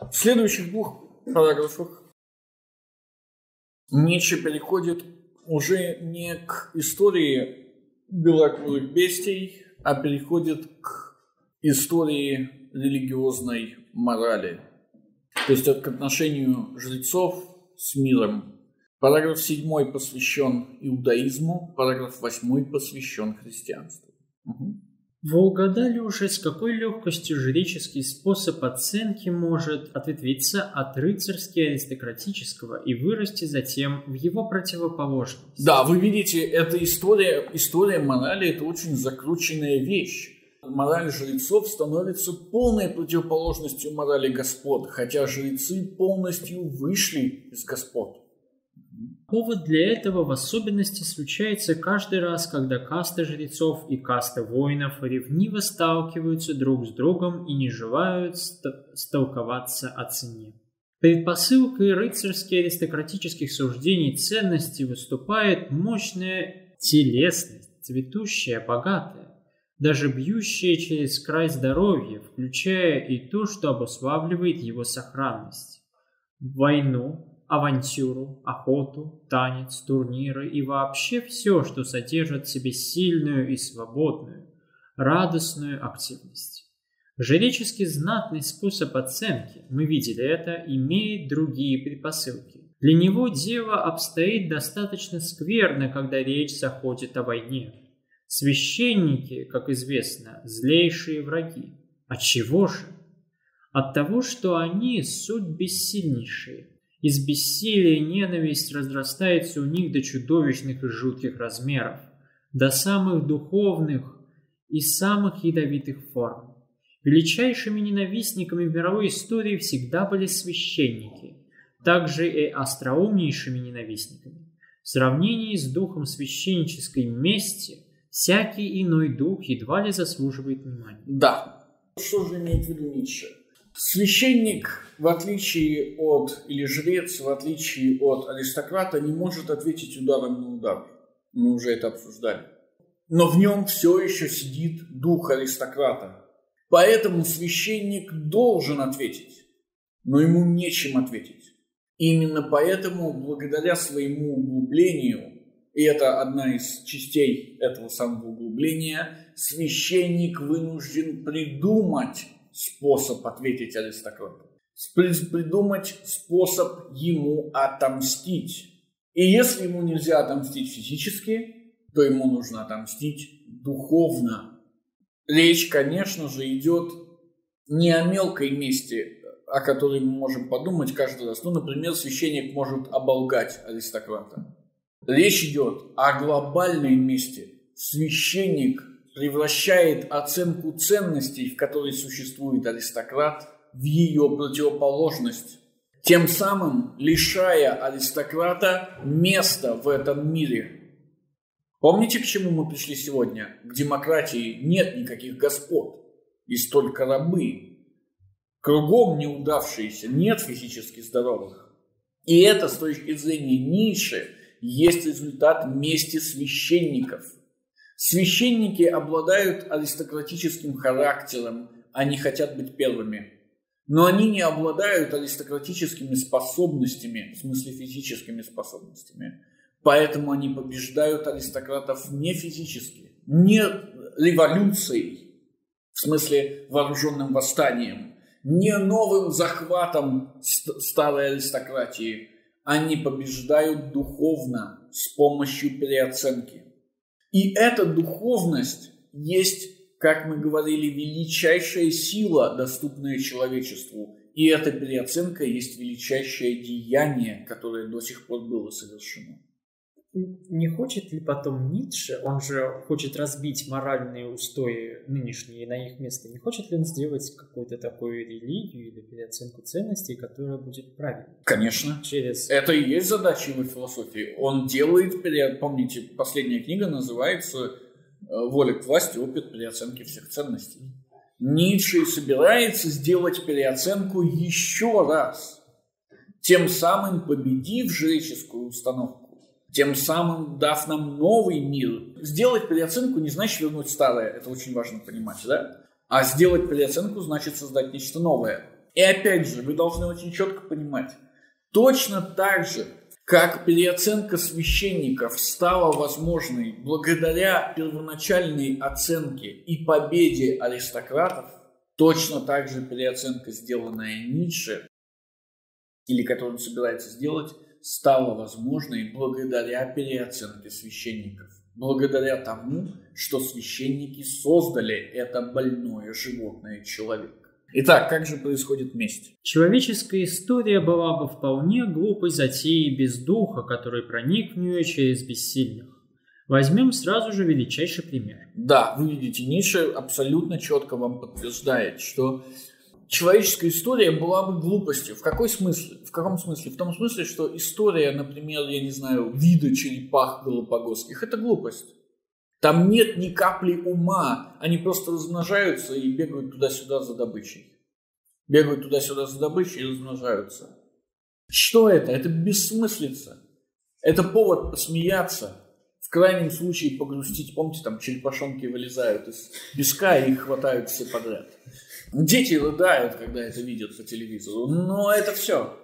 В следующих двух параграфах Ницше переходит уже не к истории белокурых бестий, а переходит к истории религиозной морали. То есть к отношению жрецов с миром. Параграф 7 посвящен иудаизму, параграф 8 посвящен христианству. Угу. Вы угадали уже, с какой легкостью жреческий способ оценки может ответвиться от рыцарски-аристократического и вырасти затем в его противоположность? Да, вы видите, эта история, история морали – это очень закрученная вещь. Мораль жрецов становится полной противоположностью морали господ, хотя жрецы полностью вышли из господ. Повод для этого в особенности случается каждый раз, когда каста жрецов и каста воинов ревниво сталкиваются друг с другом и не желают ст столковаться о цене. Предпосылкой рыцарских аристократических суждений ценности выступает мощная телесность, цветущая, богатая, даже бьющая через край здоровья, включая и то, что обуславливает его сохранность. Войну, авантюру, охоту, танец, турниры и вообще все, что содержит в себе сильную и свободную, радостную активность. Жреческий знатный способ оценки, мы видели это, имеет другие предпосылки. Для него дело обстоит достаточно скверно, когда речь заходит о войне. Священники, как известно, злейшие враги. От чего же? От того, что они суть бессильнейшие, из бессилия ненависть разрастается у них до чудовищных и жутких размеров, до самых духовных и самых ядовитых форм. Величайшими ненавистниками в мировой истории всегда были священники, также и остроумнейшими ненавистниками. В сравнении с духом священнической мести, всякий иной дух едва ли заслуживает внимания. Да. Что же имеет в виду Ницше? Священник, в отличие от, или жрец, в отличие от аристократа, не может ответить ударом на удар. Мы уже это обсуждали. Но в нем все еще сидит дух аристократа. Поэтому священник должен ответить, но ему нечем ответить. Именно поэтому, благодаря своему углублению, и это одна из частей этого самого углубления, священник вынужден придумать способ ответить аристократу. Придумать способ ему отомстить. И если ему нельзя отомстить физически, то ему нужно отомстить духовно. Речь, конечно же, идет не о мелкой мести, о которой мы можем подумать каждый раз. Ну, например, священник может оболгать аристократа. Речь идет о глобальной мести. Священник превращает оценку ценностей, в которой существует аристократ, в ее противоположность, тем самым лишая аристократа места в этом мире. Помните, к чему мы пришли сегодня? К демократии нет никаких господ, есть только рабы. Кругом неудавшиеся, нет физически здоровых. И это, с точки зрения Ницше, есть результат мести священников – Священники обладают аристократическим характером, они хотят быть первыми. Но они не обладают аристократическими способностями, в смысле физическими способностями. Поэтому они побеждают аристократов не физически, не революцией, в смысле вооруженным восстанием, не новым захватом старой аристократии. Они побеждают духовно с помощью переоценки. И эта духовность есть, как мы говорили, величайшая сила, доступная человечеству. И эта переоценка есть величайшее деяние, которое до сих пор было совершено не хочет ли потом Ницше, он же хочет разбить моральные устои нынешние на их место, не хочет ли он сделать какую-то такую религию или переоценку ценностей, которая будет правильной? Конечно. Через... Это и есть задача его философии. Он делает, помните, последняя книга называется э, «Воля к власти. Опыт переоценки всех ценностей». Ницше собирается сделать переоценку еще раз, тем самым победив жреческую установку тем самым дав нам новый мир. Сделать переоценку не значит вернуть старое, это очень важно понимать, да? А сделать переоценку значит создать нечто новое. И опять же, вы должны очень четко понимать, точно так же, как переоценка священников стала возможной благодаря первоначальной оценке и победе аристократов, точно так же переоценка, сделанная Ницше, или которую он собирается сделать, стала возможной благодаря переоценке священников. Благодаря тому, что священники создали это больное животное человек. Итак, как же происходит месть? Человеческая история была бы вполне глупой затеей без духа, который проник в нее через бессильных. Возьмем сразу же величайший пример. Да, вы видите, Ницше абсолютно четко вам подтверждает, что человеческая история была бы глупостью. В какой смысле? В каком смысле? В том смысле, что история, например, я не знаю, вида черепах галапагосских – это глупость. Там нет ни капли ума, они просто размножаются и бегают туда-сюда за добычей. Бегают туда-сюда за добычей и размножаются. Что это? Это бессмыслица. Это повод посмеяться, крайнем случае погрустить. Помните, там черепашонки вылезают из песка и их хватают все подряд. Дети рыдают, когда это видят по телевизору. Но это все.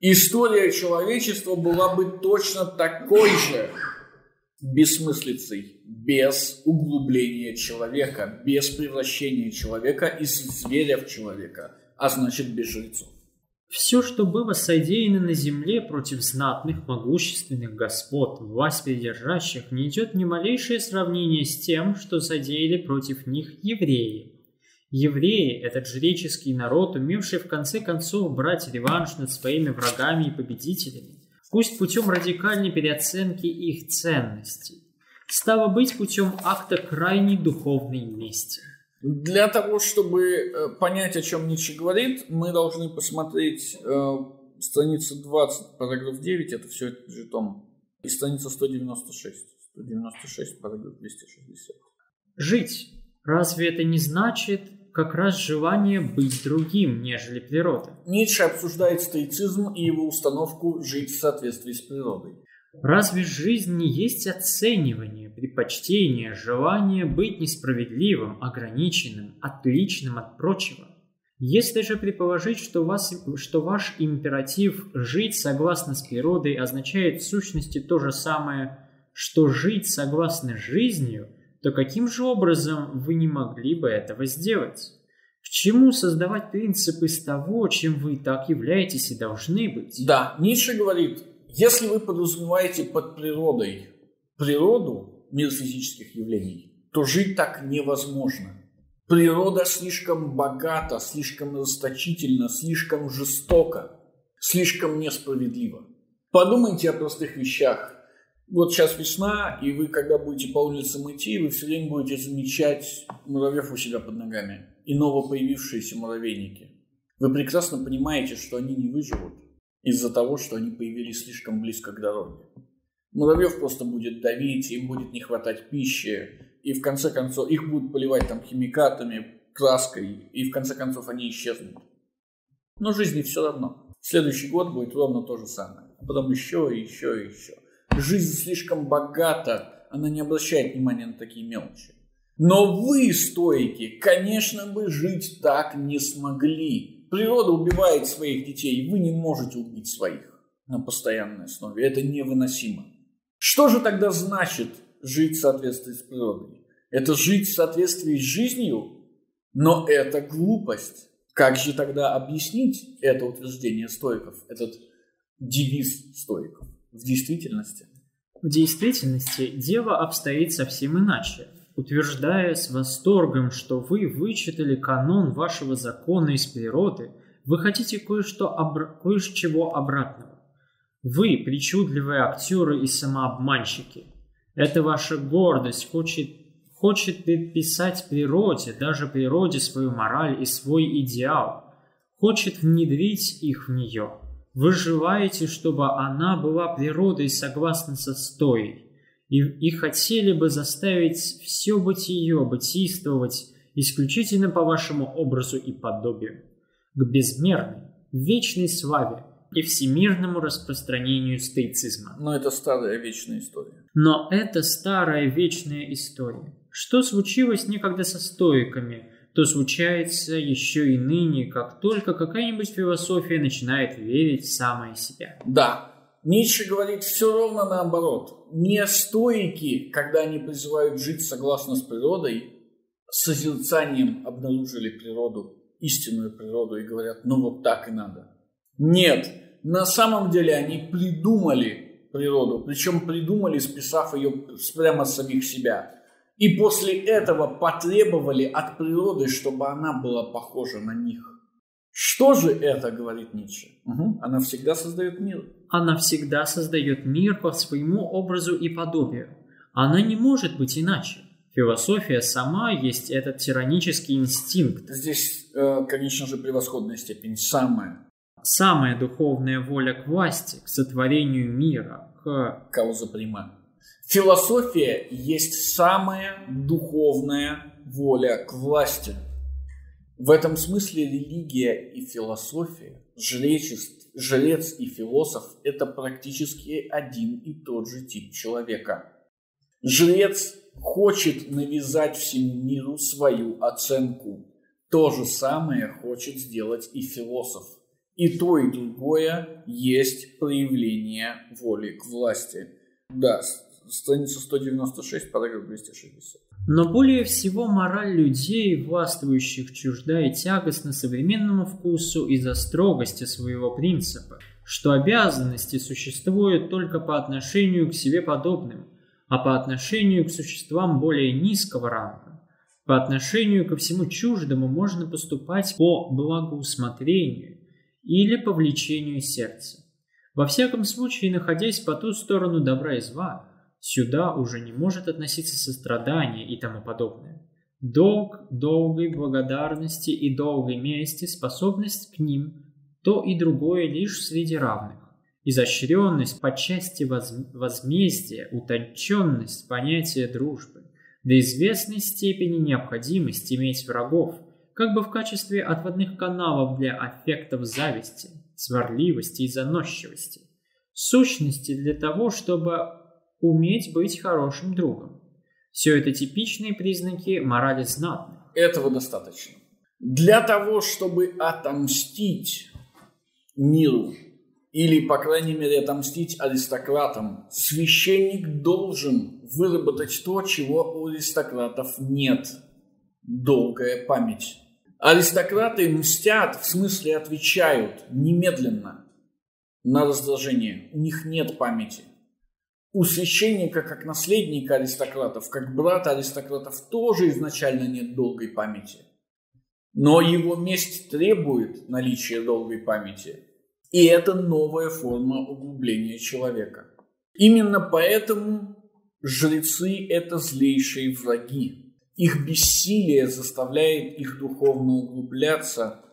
История человечества была бы точно такой же бессмыслицей, без углубления человека, без превращения человека из зверя в человека, а значит без жрецов. Все, что было содеяно на земле против знатных, могущественных господ, власть придержащих, не идет ни малейшее сравнение с тем, что содеяли против них евреи. Евреи – этот жреческий народ, умевший в конце концов брать реванш над своими врагами и победителями пусть путем радикальной переоценки их ценностей. Стало быть, путем акта крайней духовной мести. Для того, чтобы э, понять, о чем Ницше говорит, мы должны посмотреть э, страницу 20, параграф 9, это все это же том, и страница 196, 196, параграф 260. Жить. Разве это не значит как раз желание быть другим, нежели природа. Ницше обсуждает стоицизм и его установку жить в соответствии с природой. Разве жизнь не есть оценивание, предпочтение, желание быть несправедливым, ограниченным, отличным от прочего? Если же предположить, что, вас, что ваш императив «жить согласно с природой» означает в сущности то же самое, что «жить согласно жизнью», то каким же образом вы не могли бы этого сделать? К чему создавать принцип из того, чем вы так являетесь и должны быть? Да, Ницше говорит, если вы подразумеваете под природой природу мир физических явлений, то жить так невозможно. Природа слишком богата, слишком расточительна, слишком жестока, слишком несправедлива. Подумайте о простых вещах вот сейчас весна, и вы, когда будете по улицам идти, вы все время будете замечать муравьев у себя под ногами и новопоявившиеся муравейники. Вы прекрасно понимаете, что они не выживут из-за того, что они появились слишком близко к дороге. Муравьев просто будет давить, им будет не хватать пищи, и в конце концов их будут поливать там химикатами, краской, и в конце концов они исчезнут. Но жизни все равно. Следующий год будет ровно то же самое. А потом еще и еще и еще. Жизнь слишком богата, она не обращает внимания на такие мелочи. Но вы, стойки, конечно бы жить так не смогли. Природа убивает своих детей, вы не можете убить своих на постоянной основе. Это невыносимо. Что же тогда значит жить в соответствии с природой? Это жить в соответствии с жизнью? Но это глупость. Как же тогда объяснить это утверждение стойков, этот девиз стойков? в действительности? В действительности дело обстоит совсем иначе. Утверждая с восторгом, что вы вычитали канон вашего закона из природы, вы хотите кое-что обра... кое-чего обратного. Вы причудливые актеры и самообманщики. Это ваша гордость хочет, хочет предписать природе, даже природе свою мораль и свой идеал, хочет внедрить их в нее. Вы желаете, чтобы она была природой согласно со стоей, и, и хотели бы заставить все бытие бытийствовать исключительно по вашему образу и подобию, к безмерной, вечной славе и всемирному распространению стоицизма. Но это старая вечная история. Но это старая вечная история. Что случилось некогда со стоиками, то случается еще и ныне, как только какая-нибудь философия начинает верить в самое себя. Да, Ницше говорит все ровно наоборот. Не стоики, когда они призывают жить согласно с природой, созерцанием обнаружили природу, истинную природу и говорят, ну вот так и надо. Нет, на самом деле они придумали природу, причем придумали, списав ее прямо с самих себя. И после этого потребовали от природы, чтобы она была похожа на них. Что же это, говорит Ницше? Угу. Она всегда создает мир. Она всегда создает мир по своему образу и подобию. Она не может быть иначе. Философия сама есть этот тиранический инстинкт. Здесь, э, конечно же, превосходная степень самая. Самая духовная воля к власти, к сотворению мира, к... Кауза прима. Философия есть самая духовная воля к власти. В этом смысле религия и философия, жречество, жрец и философ – это практически один и тот же тип человека. Жрец хочет навязать всему миру свою оценку. То же самое хочет сделать и философ. И то, и другое есть проявление воли к власти. Да, страница 196, параграф 260. Но более всего мораль людей, властвующих чужда и тягостна современному вкусу из-за строгости своего принципа, что обязанности существуют только по отношению к себе подобным – а по отношению к существам более низкого ранга, по отношению ко всему чуждому можно поступать по благоусмотрению или по влечению сердца. Во всяком случае, находясь по ту сторону добра и зла, сюда уже не может относиться сострадание и тому подобное. Долг долгой благодарности и долгой мести, способность к ним, то и другое лишь среди равных. Изощренность по части возмездия, утонченность понятия дружбы, до известной степени необходимость иметь врагов, как бы в качестве отводных каналов для аффектов зависти, сварливости и заносчивости, сущности для того, чтобы уметь быть хорошим другом. Все это типичные признаки морали знатной. Этого достаточно. Для того, чтобы отомстить миру или, по крайней мере, отомстить аристократам, священник должен выработать то, чего у аристократов нет – долгая память. Аристократы мстят, в смысле отвечают немедленно на раздражение. У них нет памяти. У священника, как наследника аристократов, как брата аристократов, тоже изначально нет долгой памяти. Но его месть требует наличия долгой памяти – и это новая форма углубления человека. Именно поэтому жрецы – это злейшие враги. Их бессилие заставляет их духовно углубляться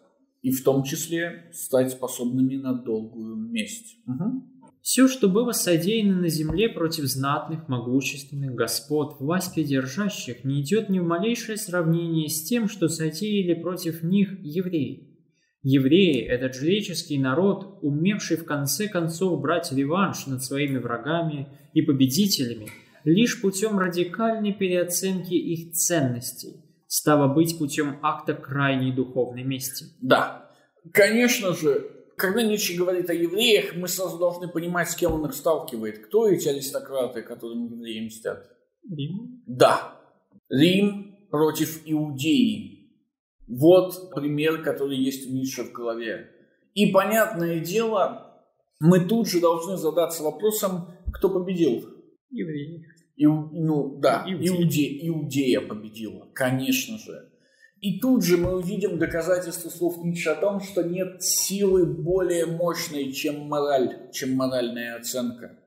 и в том числе стать способными на долгую месть. Угу. Все, что было содеяно на земле против знатных, могущественных господ, власть придержащих, не идет ни в малейшее сравнение с тем, что содеяли против них евреи. Евреи – этот жреческий народ, умевший в конце концов брать реванш над своими врагами и победителями лишь путем радикальной переоценки их ценностей, стало быть путем акта крайней духовной мести. Да, конечно же, когда Ницше говорит о евреях, мы сразу должны понимать, с кем он их сталкивает. Кто эти аристократы, которым евреи мстят? Рим. Да, Рим против Иудеи. Вот пример, который есть у Ницше в голове. И понятное дело, мы тут же должны задаться вопросом, кто победил? Евреи. Иу, ну да, Иуде, Иудея победила, конечно же. И тут же мы увидим доказательство слов Ницше о том, что нет силы более мощной, чем мораль, чем моральная оценка.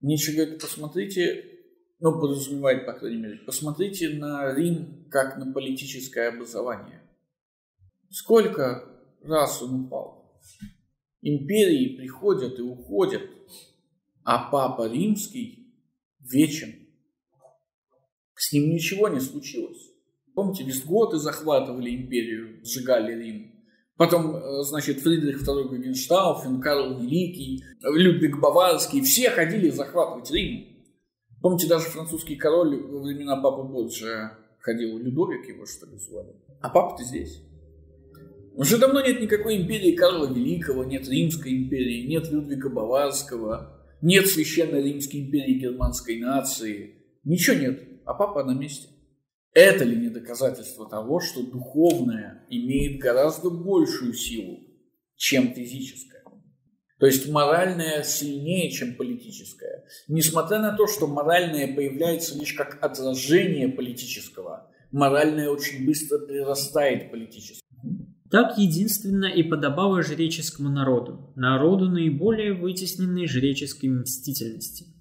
Ницше говорит, посмотрите ну, подразумевает, по крайней мере, посмотрите на Рим как на политическое образование. Сколько раз он упал? Империи приходят и уходят, а Папа Римский вечен. С ним ничего не случилось. Помните, вестготы захватывали империю, сжигали Рим. Потом, э, значит, Фридрих II Гогенштауфен, Карл Великий, Людвиг Баварский, все ходили захватывать Рим. Помните, даже французский король во времена Папы Боджа ходил, Людовик его, что ли, звали. А папа-то здесь. Уже давно нет никакой империи Карла Великого, нет Римской империи, нет Людвига Баварского, нет Священной Римской империи германской нации. Ничего нет, а папа на месте. Это ли не доказательство того, что духовное имеет гораздо большую силу, чем физическое? То есть моральное сильнее, чем политическое. Несмотря на то, что моральное появляется лишь как отражение политического, моральное очень быстро прирастает политическому. Так единственно и подобало жреческому народу, народу наиболее вытесненной жреческой мстительности.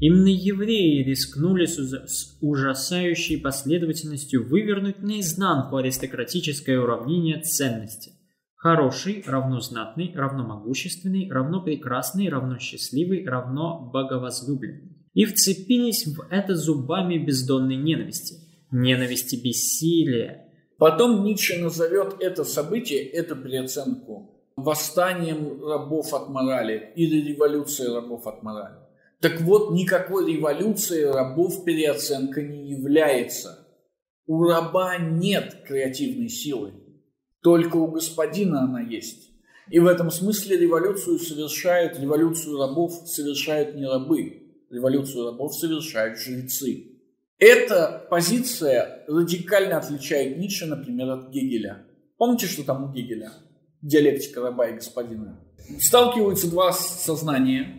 Именно евреи рискнули с ужасающей последовательностью вывернуть наизнанку аристократическое уравнение ценности. Хороший равно знатный, равно могущественный, равно прекрасный, равно счастливый, равно боговозлюбленный. И вцепились в это зубами бездонной ненависти. Ненависти бессилия. Потом Ницше назовет это событие, эту переоценку, восстанием рабов от морали или революцией рабов от морали. Так вот, никакой революции рабов переоценка не является. У раба нет креативной силы. Только у господина она есть. И в этом смысле революцию совершают, революцию рабов совершают не рабы, революцию рабов совершают жрецы. Эта позиция радикально отличает Ницше, например, от Гегеля. Помните, что там у Гегеля? Диалектика раба и господина. Сталкиваются два сознания.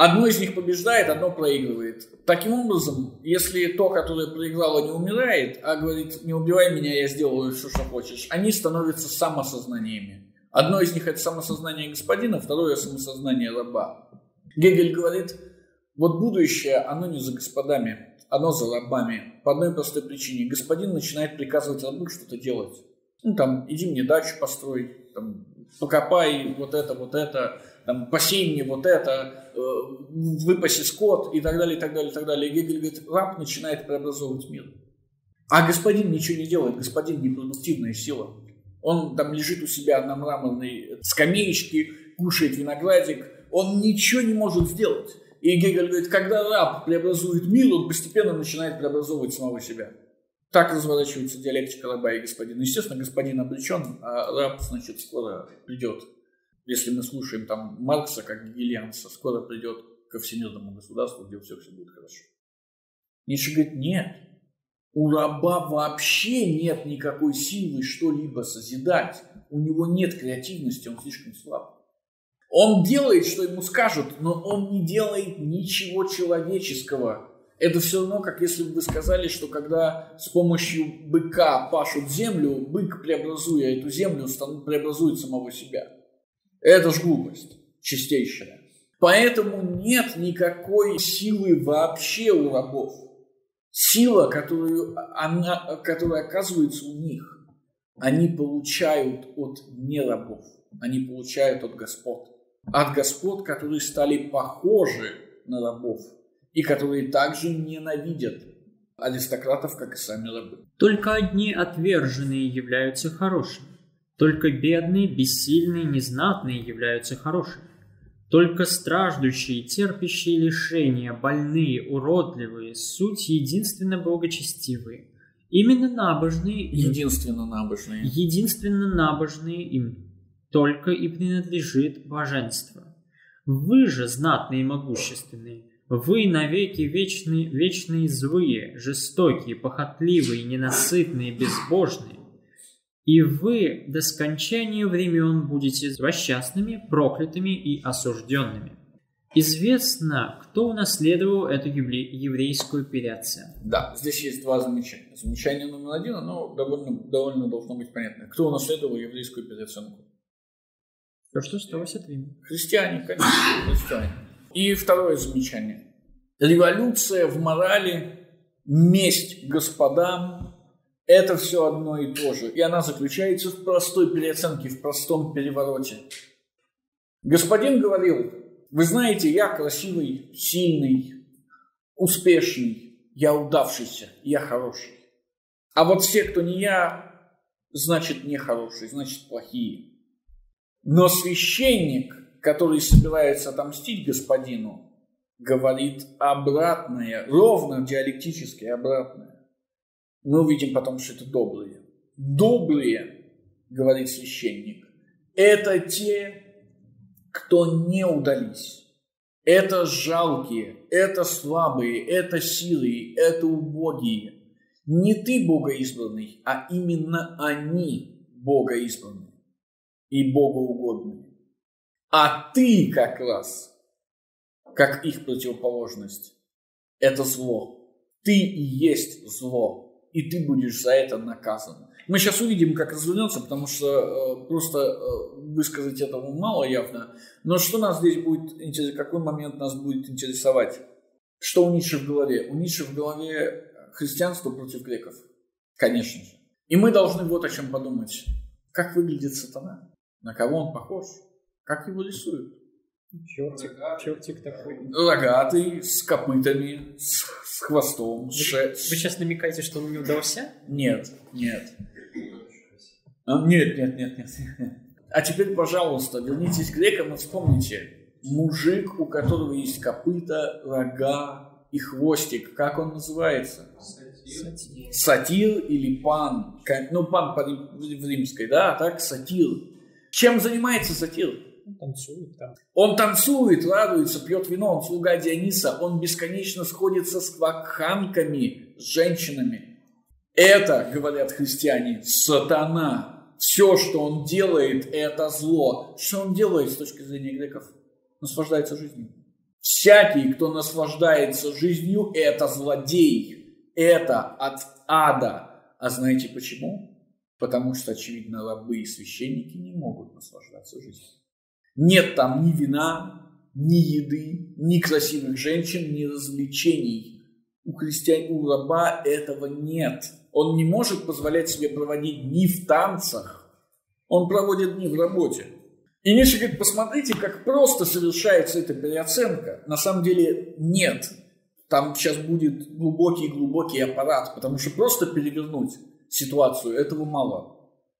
Одно из них побеждает, одно проигрывает. Таким образом, если то, которое проиграло, не умирает, а говорит, не убивай меня, я сделаю все, что хочешь, они становятся самосознаниями. Одно из них это самосознание господина, второе самосознание раба. Гегель говорит, вот будущее, оно не за господами, оно за рабами. По одной простой причине. Господин начинает приказывать рабу что-то делать. Ну, там, иди мне дачу построй, там, покопай вот это, вот это, там, посей мне вот это, э, выпаси скот и так далее, и так далее, и так далее. И Гегель говорит, раб начинает преобразовывать мир. А господин ничего не делает, господин непродуктивная сила. Он там лежит у себя на мраморной скамеечке, кушает виноградик, он ничего не может сделать. И Гегель говорит, когда раб преобразует мир, он постепенно начинает преобразовывать самого себя. Так разворачивается диалектика раба и господина. Естественно, господин обречен, а раб, значит, скоро придет. Если мы слушаем там Маркса, как гегельянца, скоро придет ко всемирному государству, где все, все будет хорошо. Ницше говорит, нет, у раба вообще нет никакой силы что-либо созидать. У него нет креативности, он слишком слаб. Он делает, что ему скажут, но он не делает ничего человеческого. Это все равно, как если бы вы сказали, что когда с помощью быка пашут землю, бык, преобразуя эту землю, преобразует самого себя. Это ж глупость чистейшая. Поэтому нет никакой силы вообще у рабов. Сила, которую, она, которая оказывается у них, они получают от нерабов, они получают от господ от господ, которые стали похожи на рабов и которые также ненавидят аристократов, как и сами рабы. Только одни отверженные являются хорошими. Только бедные, бессильные, незнатные являются хорошими. Только страждущие, терпящие лишения, больные, уродливые, суть единственно благочестивые. Именно набожные... Единственно набожные. Единственно набожные им только и принадлежит блаженство. Вы же, знатные и могущественные, вы навеки вечные, вечные злые, жестокие, похотливые, ненасытные, безбожные. И вы до скончания времен будете злосчастными, проклятыми и осужденными. Известно, кто унаследовал эту еврейскую переоценку. Да, здесь есть два замечания. Замечание номер один, оно довольно, довольно должно быть понятно. Кто унаследовал еврейскую переоценку? То, что осталось от Рима. Христиане, конечно, христиане. И второе замечание. Революция в морали, месть господам – это все одно и то же. И она заключается в простой переоценке, в простом перевороте. Господин говорил, вы знаете, я красивый, сильный, успешный, я удавшийся, я хороший. А вот все, кто не я, значит не хороший, значит плохие. Но священник, который собирается отомстить господину, говорит обратное, ровно диалектически обратное. Мы увидим потом, что это добрые. Добрые, говорит священник, это те, кто не удались. Это жалкие, это слабые, это силы, это убогие. Не ты богоизбранный, а именно они богоизбранные и богоугодные. А ты как раз, как их противоположность, это зло. Ты и есть зло, и ты будешь за это наказан. Мы сейчас увидим, как развернется, потому что э, просто э, высказать этому мало явно. Но что нас здесь будет интересовать, какой момент нас будет интересовать? Что у Ницше в голове? У Ницше в голове христианство против греков, конечно же. И мы должны вот о чем подумать. Как выглядит сатана? На кого он похож? Как его рисуют? Чертик, чертик такой. Рогатый, с копытами, с, с хвостом, Вы, с ше- вы сейчас намекаете, что он не удался? Нет, нет. А, Нет, нет, нет, нет. А теперь, пожалуйста, вернитесь к грекам и вспомните. Мужик, у которого есть копыта, рога и хвостик. Как он называется? Сатир. Сатир или пан. Ну, пан по в римской, да, а так сатир. Чем занимается сатир? Он танцует там. Он танцует, радуется, пьет вино, он слуга Диониса, он бесконечно сходится с вакханками, с женщинами. Это, говорят христиане, сатана. Все, что он делает, это зло. Что он делает с точки зрения греков? Наслаждается жизнью. Всякий, кто наслаждается жизнью, это злодей. Это от ада. А знаете почему? Потому что, очевидно, рабы и священники не могут наслаждаться жизнью. Нет там ни вина, ни еды, ни красивых женщин, ни развлечений. У христиан, у раба этого нет. Он не может позволять себе проводить дни в танцах. Он проводит дни в работе. И Ницше говорит, посмотрите, как просто совершается эта переоценка. На самом деле нет. Там сейчас будет глубокий-глубокий аппарат, потому что просто перевернуть ситуацию этого мало.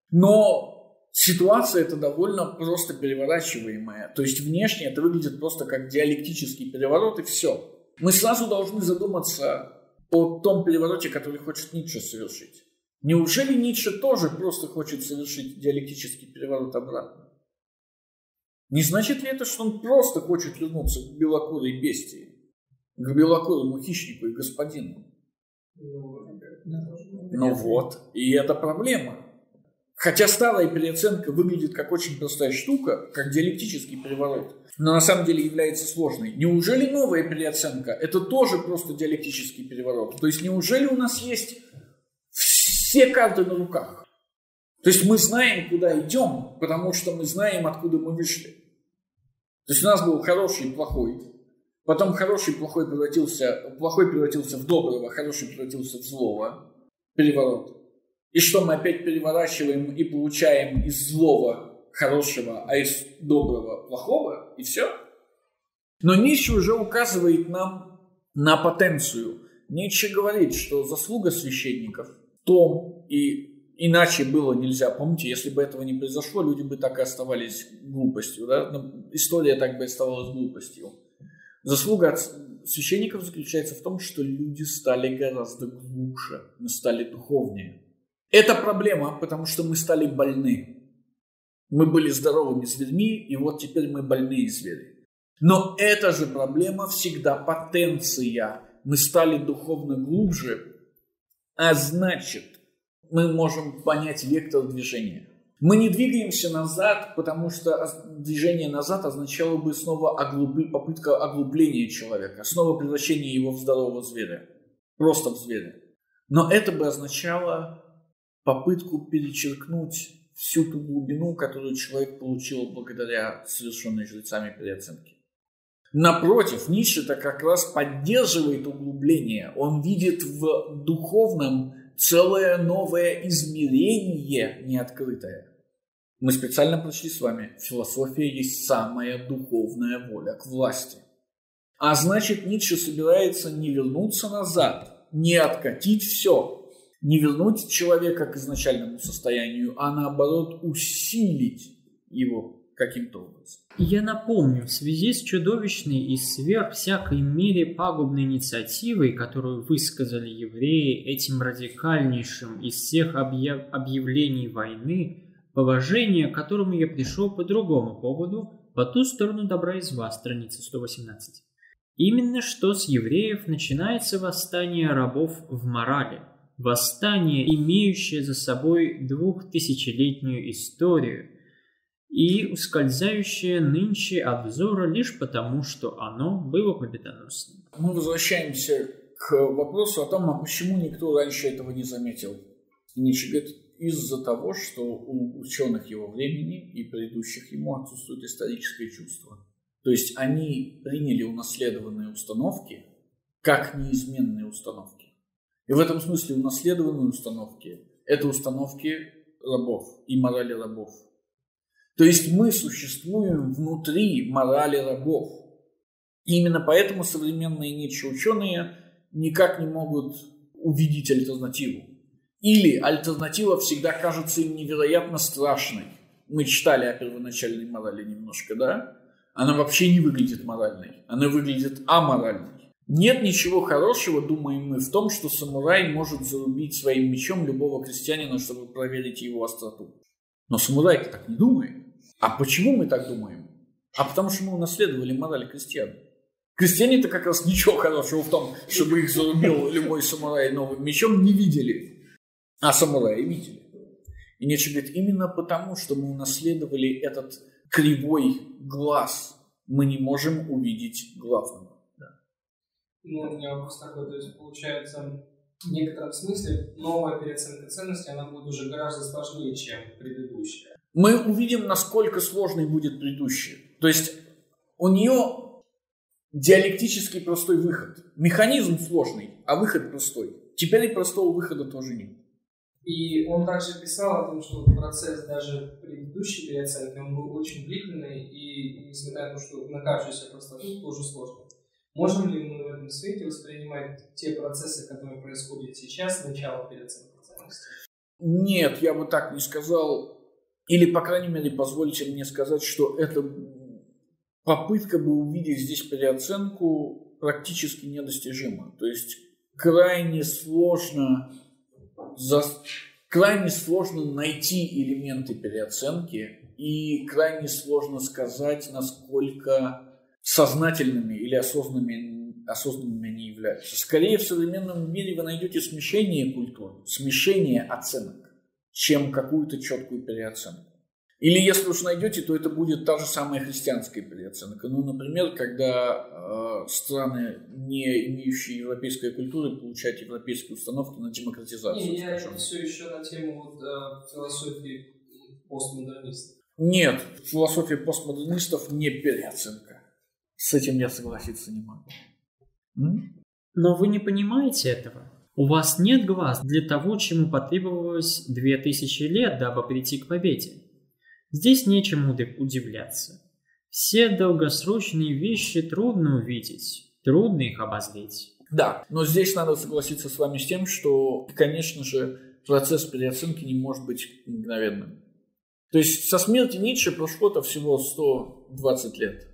Но ситуация это довольно просто переворачиваемая. То есть внешне это выглядит просто как диалектический переворот и все. Мы сразу должны задуматься о том перевороте, который хочет Ницше совершить. Неужели Ницше тоже просто хочет совершить диалектический переворот обратно? Не значит ли это, что он просто хочет вернуться к белокурой бестии, к белокурому хищнику и господину? Ну вот, и это проблема. Хотя старая переоценка выглядит как очень простая штука, как диалектический переворот, но на самом деле является сложной. Неужели новая переоценка – это тоже просто диалектический переворот? То есть неужели у нас есть все карты на руках? То есть мы знаем, куда идем, потому что мы знаем, откуда мы вышли. То есть у нас был хороший и плохой, потом хороший и плохой превратился, плохой превратился в доброго, хороший превратился в злого. Переворот. И что мы опять переворачиваем и получаем из злого хорошего, а из доброго плохого, и все. Но Ницше уже указывает нам на потенцию. Ницше говорит, что заслуга священников в том, и иначе было нельзя. Помните, если бы этого не произошло, люди бы так и оставались глупостью. Да? Но История так бы оставалась глупостью. Заслуга священников заключается в том, что люди стали гораздо глубже, мы стали духовнее. Это проблема, потому что мы стали больны. Мы были здоровыми зверьми, и вот теперь мы больные звери. Но эта же проблема всегда потенция. Мы стали духовно глубже, а значит, мы можем понять вектор движения. Мы не двигаемся назад, потому что движение назад означало бы снова оглубли, попытка оглубления человека, снова превращение его в здорового зверя, просто в зверя. Но это бы означало попытку перечеркнуть всю ту глубину, которую человек получил благодаря совершенной жрецами переоценке. Напротив, Ницше-то как раз поддерживает углубление. Он видит в духовном целое новое измерение неоткрытое. Мы специально прочли с вами, философия есть самая духовная воля к власти. А значит, Ницше собирается не вернуться назад, не откатить все, не вернуть человека к изначальному состоянию, а наоборот усилить его каким-то образом. Я напомню, в связи с чудовищной и сверх всякой мере пагубной инициативой, которую высказали евреи этим радикальнейшим из всех объяв... объявлений войны, положение, к которому я пришел по другому поводу, по ту сторону добра и зла, страница 118. Именно что с евреев начинается восстание рабов в морали. Восстание, имеющее за собой двухтысячелетнюю историю и ускользающее нынче от взора лишь потому, что оно было победоносным. Мы возвращаемся к вопросу о том, а почему никто раньше этого не заметил. Говорит, из-за того, что у ученых его времени и предыдущих ему отсутствует историческое чувство. То есть они приняли унаследованные установки как неизменные установки. И в этом смысле унаследованные установки – это установки рабов и морали рабов. То есть мы существуем внутри морали рабов. И именно поэтому современные Ницше ученые никак не могут увидеть альтернативу. Или альтернатива всегда кажется им невероятно страшной. Мы читали о первоначальной морали немножко, да? Она вообще не выглядит моральной. Она выглядит аморальной. Нет ничего хорошего, думаем мы, в том, что самурай может зарубить своим мечом любого крестьянина, чтобы проверить его остроту. Но самурай так не думает. А почему мы так думаем? А потому что мы унаследовали мораль крестьян. Крестьяне-то как раз ничего хорошего в том, чтобы их зарубил любой самурай новым мечом, не видели. А самураи видели. И Ницше говорит, именно потому, что мы унаследовали этот кривой глаз, мы не можем увидеть главного. Ну, у меня вопрос такой, то есть получается, в некотором смысле новая переоценка ценности, она будет уже гораздо сложнее, чем предыдущая. Мы увидим, насколько сложной будет предыдущая. То есть у нее диалектический простой выход. Механизм сложный, а выход простой. Теперь и простого выхода тоже нет. И он также писал о том, что процесс даже предыдущей переоценки, он был очень длительный, и несмотря на то, что на кажущуюся простоту, тоже сложный. Можем ли мы в этом свете воспринимать те процессы, которые происходят сейчас, начало переоценки ценностей? Нет, я бы так не сказал. Или, по крайней мере, позвольте мне сказать, что это попытка бы увидеть здесь переоценку практически недостижима. То есть крайне сложно за... крайне сложно найти элементы переоценки и крайне сложно сказать, насколько сознательными или осознанными, осознанными они являются. Скорее, в современном мире вы найдете смешение культур, смешение оценок, чем какую-то четкую переоценку. Или если уж найдете, то это будет та же самая христианская переоценка. Ну, например, когда э, страны, не имеющие европейской культуры, получают европейские установки на демократизацию. Не, я скажем. все еще на тему вот, э, философии постмодернистов. Нет, философия постмодернистов не переоценка. С этим я согласиться не могу. М? Но вы не понимаете этого. У вас нет глаз для того, чему потребовалось две тысячи лет, дабы прийти к победе. Здесь нечему удивляться. Все долгосрочные вещи трудно увидеть, трудно их обозреть. Да, но здесь надо согласиться с вами с тем, что, конечно же, процесс переоценки не может быть мгновенным. То есть со смерти Ницше прошло-то всего 120 лет.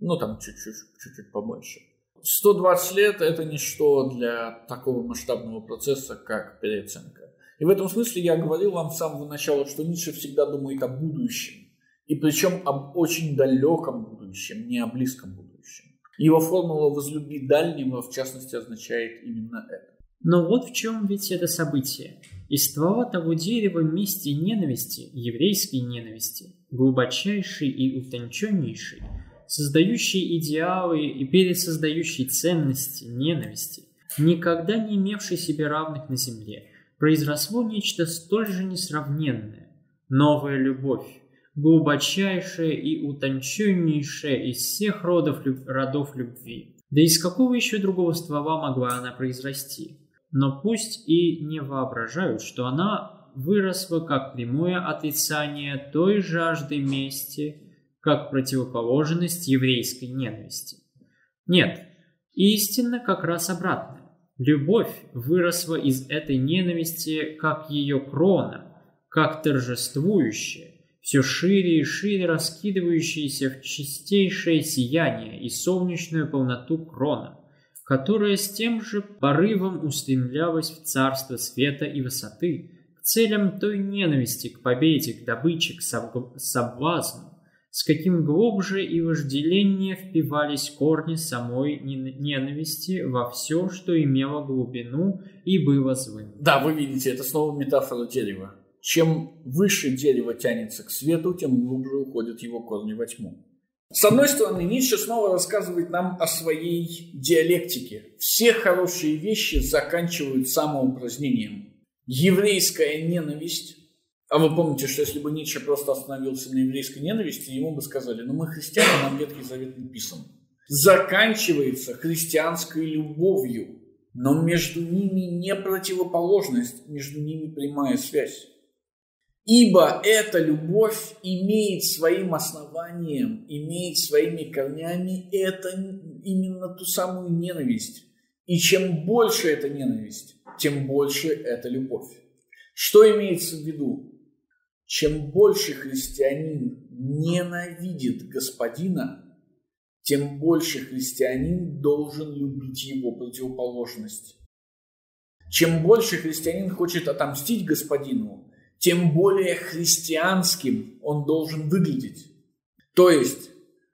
Ну, там чуть-чуть, чуть-чуть побольше. 120 лет – это ничто для такого масштабного процесса, как переоценка. И в этом смысле я говорил вам с самого начала, что Ницше всегда думает о будущем. И причем об очень далеком будущем, не о близком будущем. Его формула «возлюби дальнего» в частности означает именно это. Но вот в чем ведь это событие. Из ствола того дерева мести ненависти, еврейской ненависти, глубочайшей и утонченнейшей, создающей идеалы и пересоздающей ценности ненависти, никогда не имевшей себе равных на земле – произросло нечто столь же несравненное, новая любовь, глубочайшая и утонченнейшая из всех родов, родов любви. Да из какого еще другого ствола могла она произрасти? Но пусть и не воображают, что она выросла как прямое отрицание той жажды мести, как противоположность еврейской ненависти. Нет, истинно как раз обратное. Любовь выросла из этой ненависти как ее крона, как торжествующая, все шире и шире раскидывающиеся в чистейшее сияние и солнечную полноту крона, которая с тем же порывом устремлялась в царство света и высоты, к целям той ненависти, к победе, к добыче, к соблазну, с каким глубже и вожделение впивались корни самой ненависти во все, что имело глубину и было злым. Да, вы видите, это снова метафора дерева. Чем выше дерево тянется к свету, тем глубже уходят его корни во тьму. С одной стороны, Ницше снова рассказывает нам о своей диалектике. Все хорошие вещи заканчивают самоупразднением. Еврейская ненависть, а вы помните, что если бы Ницше просто остановился на еврейской ненависти, ему бы сказали, ну мы христиане, нам Ветхий Завет не писан. Заканчивается христианской любовью, но между ними не противоположность, между ними прямая связь. Ибо эта любовь имеет своим основанием, имеет своими корнями это именно ту самую ненависть. И чем больше эта ненависть, тем больше эта любовь. Что имеется в виду? Чем больше христианин ненавидит господина, тем больше христианин должен любить его противоположность. Чем больше христианин хочет отомстить господину, тем более христианским он должен выглядеть. То есть,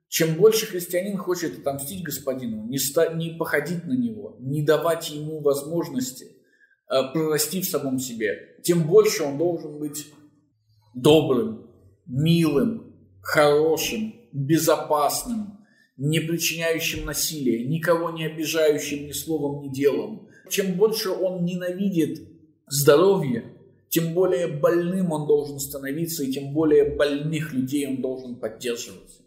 чем больше христианин хочет отомстить господину, не, ста- не походить на него, не давать ему возможности э, прорасти в самом себе, тем больше он должен быть добрым, милым, хорошим, безопасным, не причиняющим насилия, никого не обижающим ни словом, ни делом. Чем больше он ненавидит здоровье, тем более больным он должен становиться, и тем более больных людей он должен поддерживать.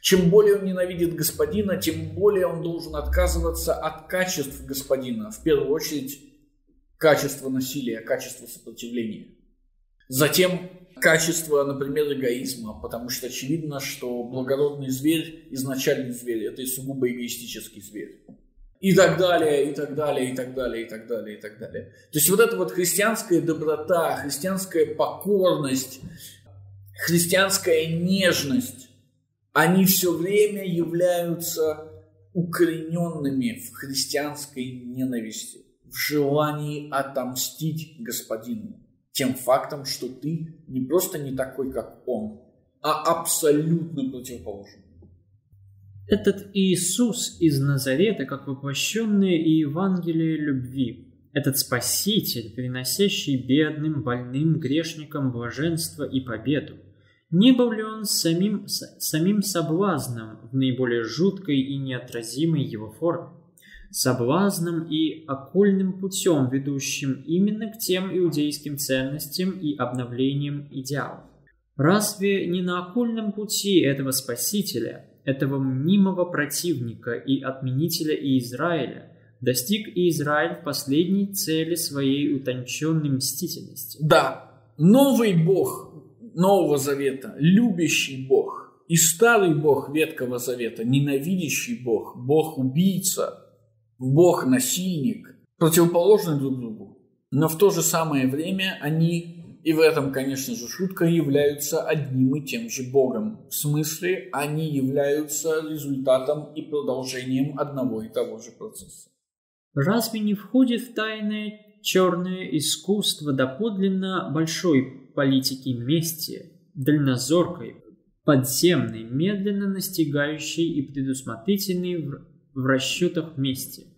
Чем более он ненавидит господина, тем более он должен отказываться от качеств господина. В первую очередь, качество насилия, качество сопротивления. Затем качество, например, эгоизма, потому что очевидно, что благородный зверь, изначальный зверь, это сугубо эгоистический зверь и так далее, и так далее, и так далее, и так далее, и так далее. То есть вот эта вот христианская доброта, христианская покорность, христианская нежность, они все время являются укорененными в христианской ненависти, в желании отомстить господину тем фактом, что ты не просто не такой, как он, а абсолютно противоположный. Этот Иисус из Назарета, как воплощенное Евангелие любви, этот Спаситель, приносящий бедным, больным, грешникам блаженство и победу, не был ли он самим, самим соблазном в наиболее жуткой и неотразимой его форме? Соблазном и окольным путем, ведущим именно к тем иудейским ценностям и обновлениям идеалов. Разве не на окольном пути этого Спасителя – этого мнимого противника и отменителя Израиля, достиг и Израиль в последней цели своей утонченной мстительности. Да, новый Бог Нового Завета, любящий Бог, и старый Бог Ветхого Завета, ненавидящий Бог, Бог-убийца, Бог-насильник, противоположны друг другу. Но в то же самое время они и в этом, конечно же, шутка, являются одним и тем же Богом. В смысле, они являются результатом и продолжением одного и того же процесса. Разве не входит в тайное черное искусство доподлинно большой политики мести, дальнозоркой, подземной, медленно настигающей и предусмотрительной в, расчетах мести?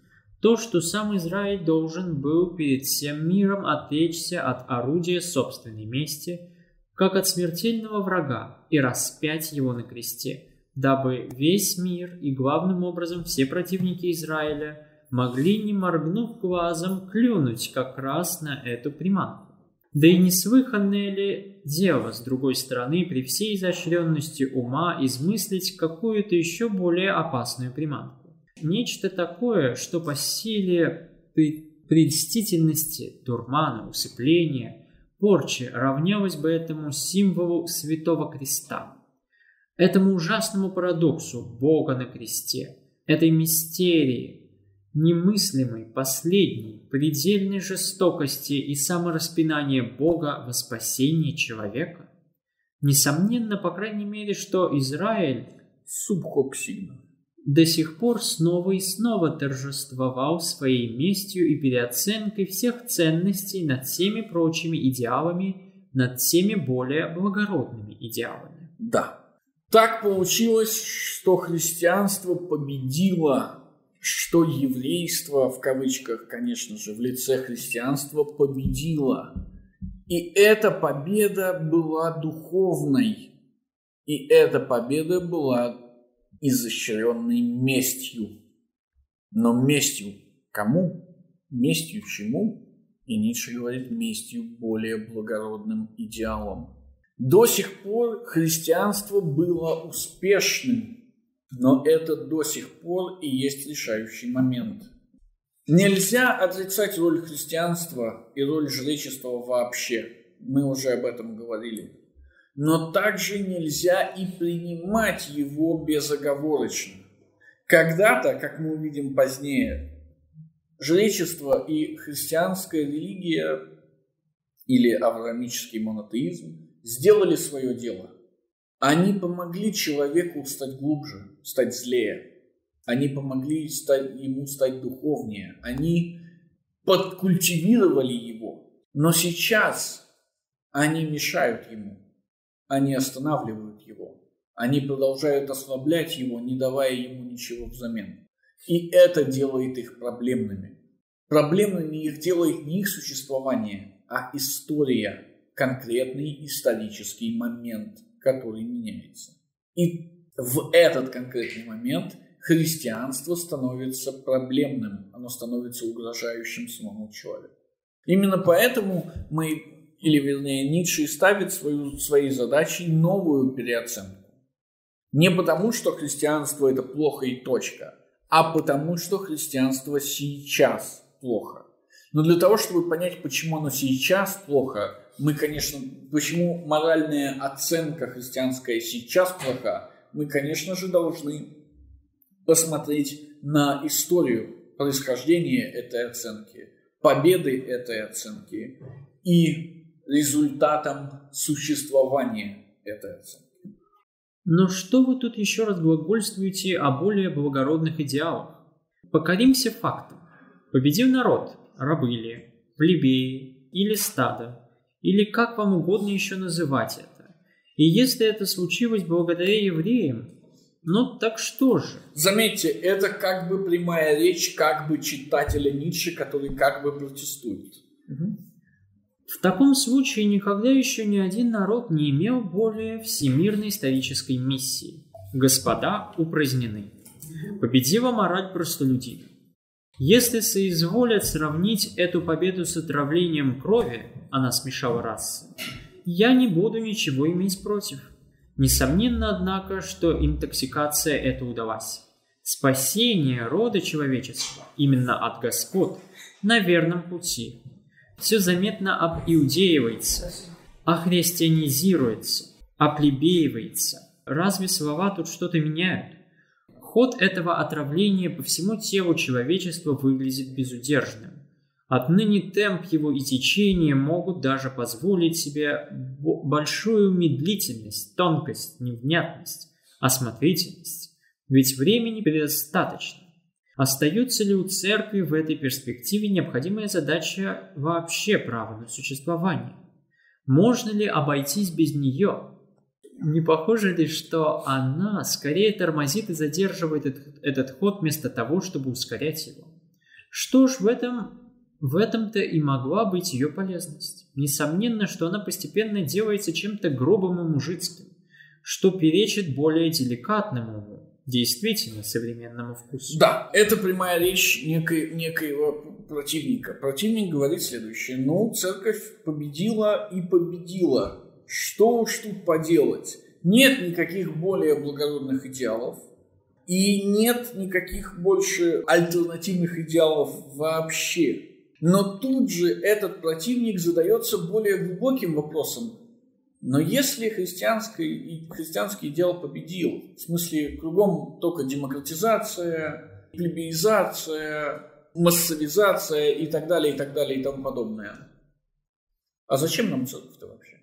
То, что сам Израиль должен был перед всем миром отречься от орудия собственной мести, как от смертельного врага, и распять его на кресте, дабы весь мир и главным образом все противники Израиля могли, не моргнув глазом, клюнуть как раз на эту приманку. Да и неслыханное ли дело, с другой стороны, при всей изощренности ума измыслить какую-то еще более опасную приманку? Нечто такое, что по силе предстительности, дурмана, усыпления, порчи равнялось бы этому символу Святого Креста, этому ужасному парадоксу Бога на кресте, этой мистерии, немыслимой, последней, предельной жестокости и самораспинания Бога во спасении человека? Несомненно, по крайней мере, что Израиль Субхоксигна. До сих пор снова и снова торжествовал своей местью и переоценкой всех ценностей над всеми прочими идеалами, над всеми более благородными идеалами. Да. Так получилось, что христианство победило, что еврейство, в кавычках, конечно же, в лице христианства победило. И эта победа была духовной. И эта победа была изощренной местью. Но местью кому? Местью чему? И Ницше говорит, местью более благородным идеалом. До сих пор христианство было успешным, но это до сих пор и есть решающий момент. Нельзя отрицать роль христианства и роль жречества вообще. Мы уже об этом говорили. Но также нельзя и принимать его безоговорочно. Когда-то, как мы увидим позднее, жречество и христианская религия или авраамический монотеизм сделали свое дело. Они помогли человеку стать глубже, стать злее. Они помогли стать, ему стать духовнее. Они подкультивировали его. Но сейчас они мешают ему. Они останавливают его. Они продолжают ослаблять его, не давая ему ничего взамен. И это делает их проблемными. Проблемными их делает не их существование, а история, конкретный исторический момент, который меняется. И в этот конкретный момент христианство становится проблемным, оно становится угрожающим самому человеку. Именно поэтому мы, или вернее Ницше, ставит свою, своей задачей новую переоценку. Не потому, что христианство это плохо и точка, а потому, что христианство сейчас плохо. Но для того, чтобы понять, почему оно сейчас плохо, мы, конечно, почему моральная оценка христианская сейчас плоха, мы, конечно же, должны посмотреть на историю происхождения этой оценки, победы этой оценки и результатом существования этой оценки. Но что вы тут еще раз глагольствуете о более благородных идеалах? Покоримся фактам. Победил народ, рабы ли, плебеи или стадо, или как вам угодно еще называть это. И если это случилось благодаря евреям, ну так что же? Заметьте, это как бы прямая речь как бы читателя Ницше, который как бы протестует. Угу. В таком случае никогда еще ни один народ не имел более всемирной исторической миссии. Господа упразднены. Победила мораль простолюдинов. Если соизволят сравнить эту победу с отравлением крови, она смешала расы, я не буду ничего иметь против. Несомненно, однако, что интоксикация это удалась. Спасение рода человеческого именно от господ на верном пути. Все заметно обиудеивается, охристианизируется, оплебеивается. Разве слова тут что-то меняют? Ход этого отравления по всему телу человечества выглядит безудержным. Отныне темп его и течение могут даже позволить себе большую медлительность, тонкость, невнятность, осмотрительность. Ведь времени предостаточно. Остается ли у церкви в этой перспективе необходимая задача вообще права на существование? Можно ли обойтись без нее? Не похоже ли, что она скорее тормозит и задерживает этот, ход вместо того, чтобы ускорять его? Что ж, в этом в этом-то и могла быть ее полезность. Несомненно, что она постепенно делается чем-то грубым и мужицким, что перечит более деликатному, действительно современному вкусу. Да, это прямая речь некой, некоего противника. Противник говорит следующее. Ну, церковь победила и победила. Что уж тут поделать? Нет никаких более благородных идеалов, и нет никаких больше альтернативных идеалов вообще. Но тут же этот противник задается более глубоким вопросом. Но если христианский, христианский идеал победил, в смысле кругом только демократизация, плебеизация, массовизация и так далее, и так далее, и тому подобное, а зачем нам церковь-то вообще?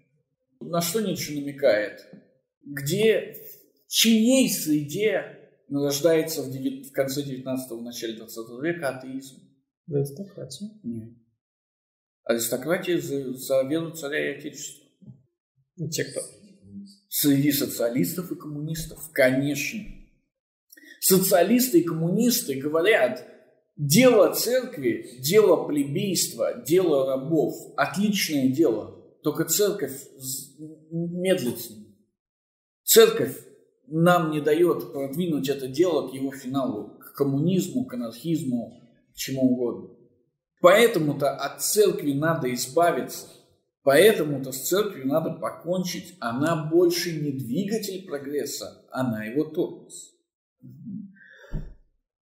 на что Ницше намекает? Где, в чьей среде рождается в, 9, в конце 19-го, начале 20 века атеизм? В аристократии? Нет. Аристократия за, за веру царя и отечества. И те, кто? Среди социалистов и коммунистов, конечно. Социалисты и коммунисты говорят, дело церкви, дело плебейства, дело рабов, отличное дело. Только церковь медлит. Церковь нам не дает продвинуть это дело к его финалу, к коммунизму, к анархизму, к чему угодно. Поэтому-то от церкви надо избавиться. Поэтому-то с церковью надо покончить. Она больше не двигатель прогресса, она его тормоз.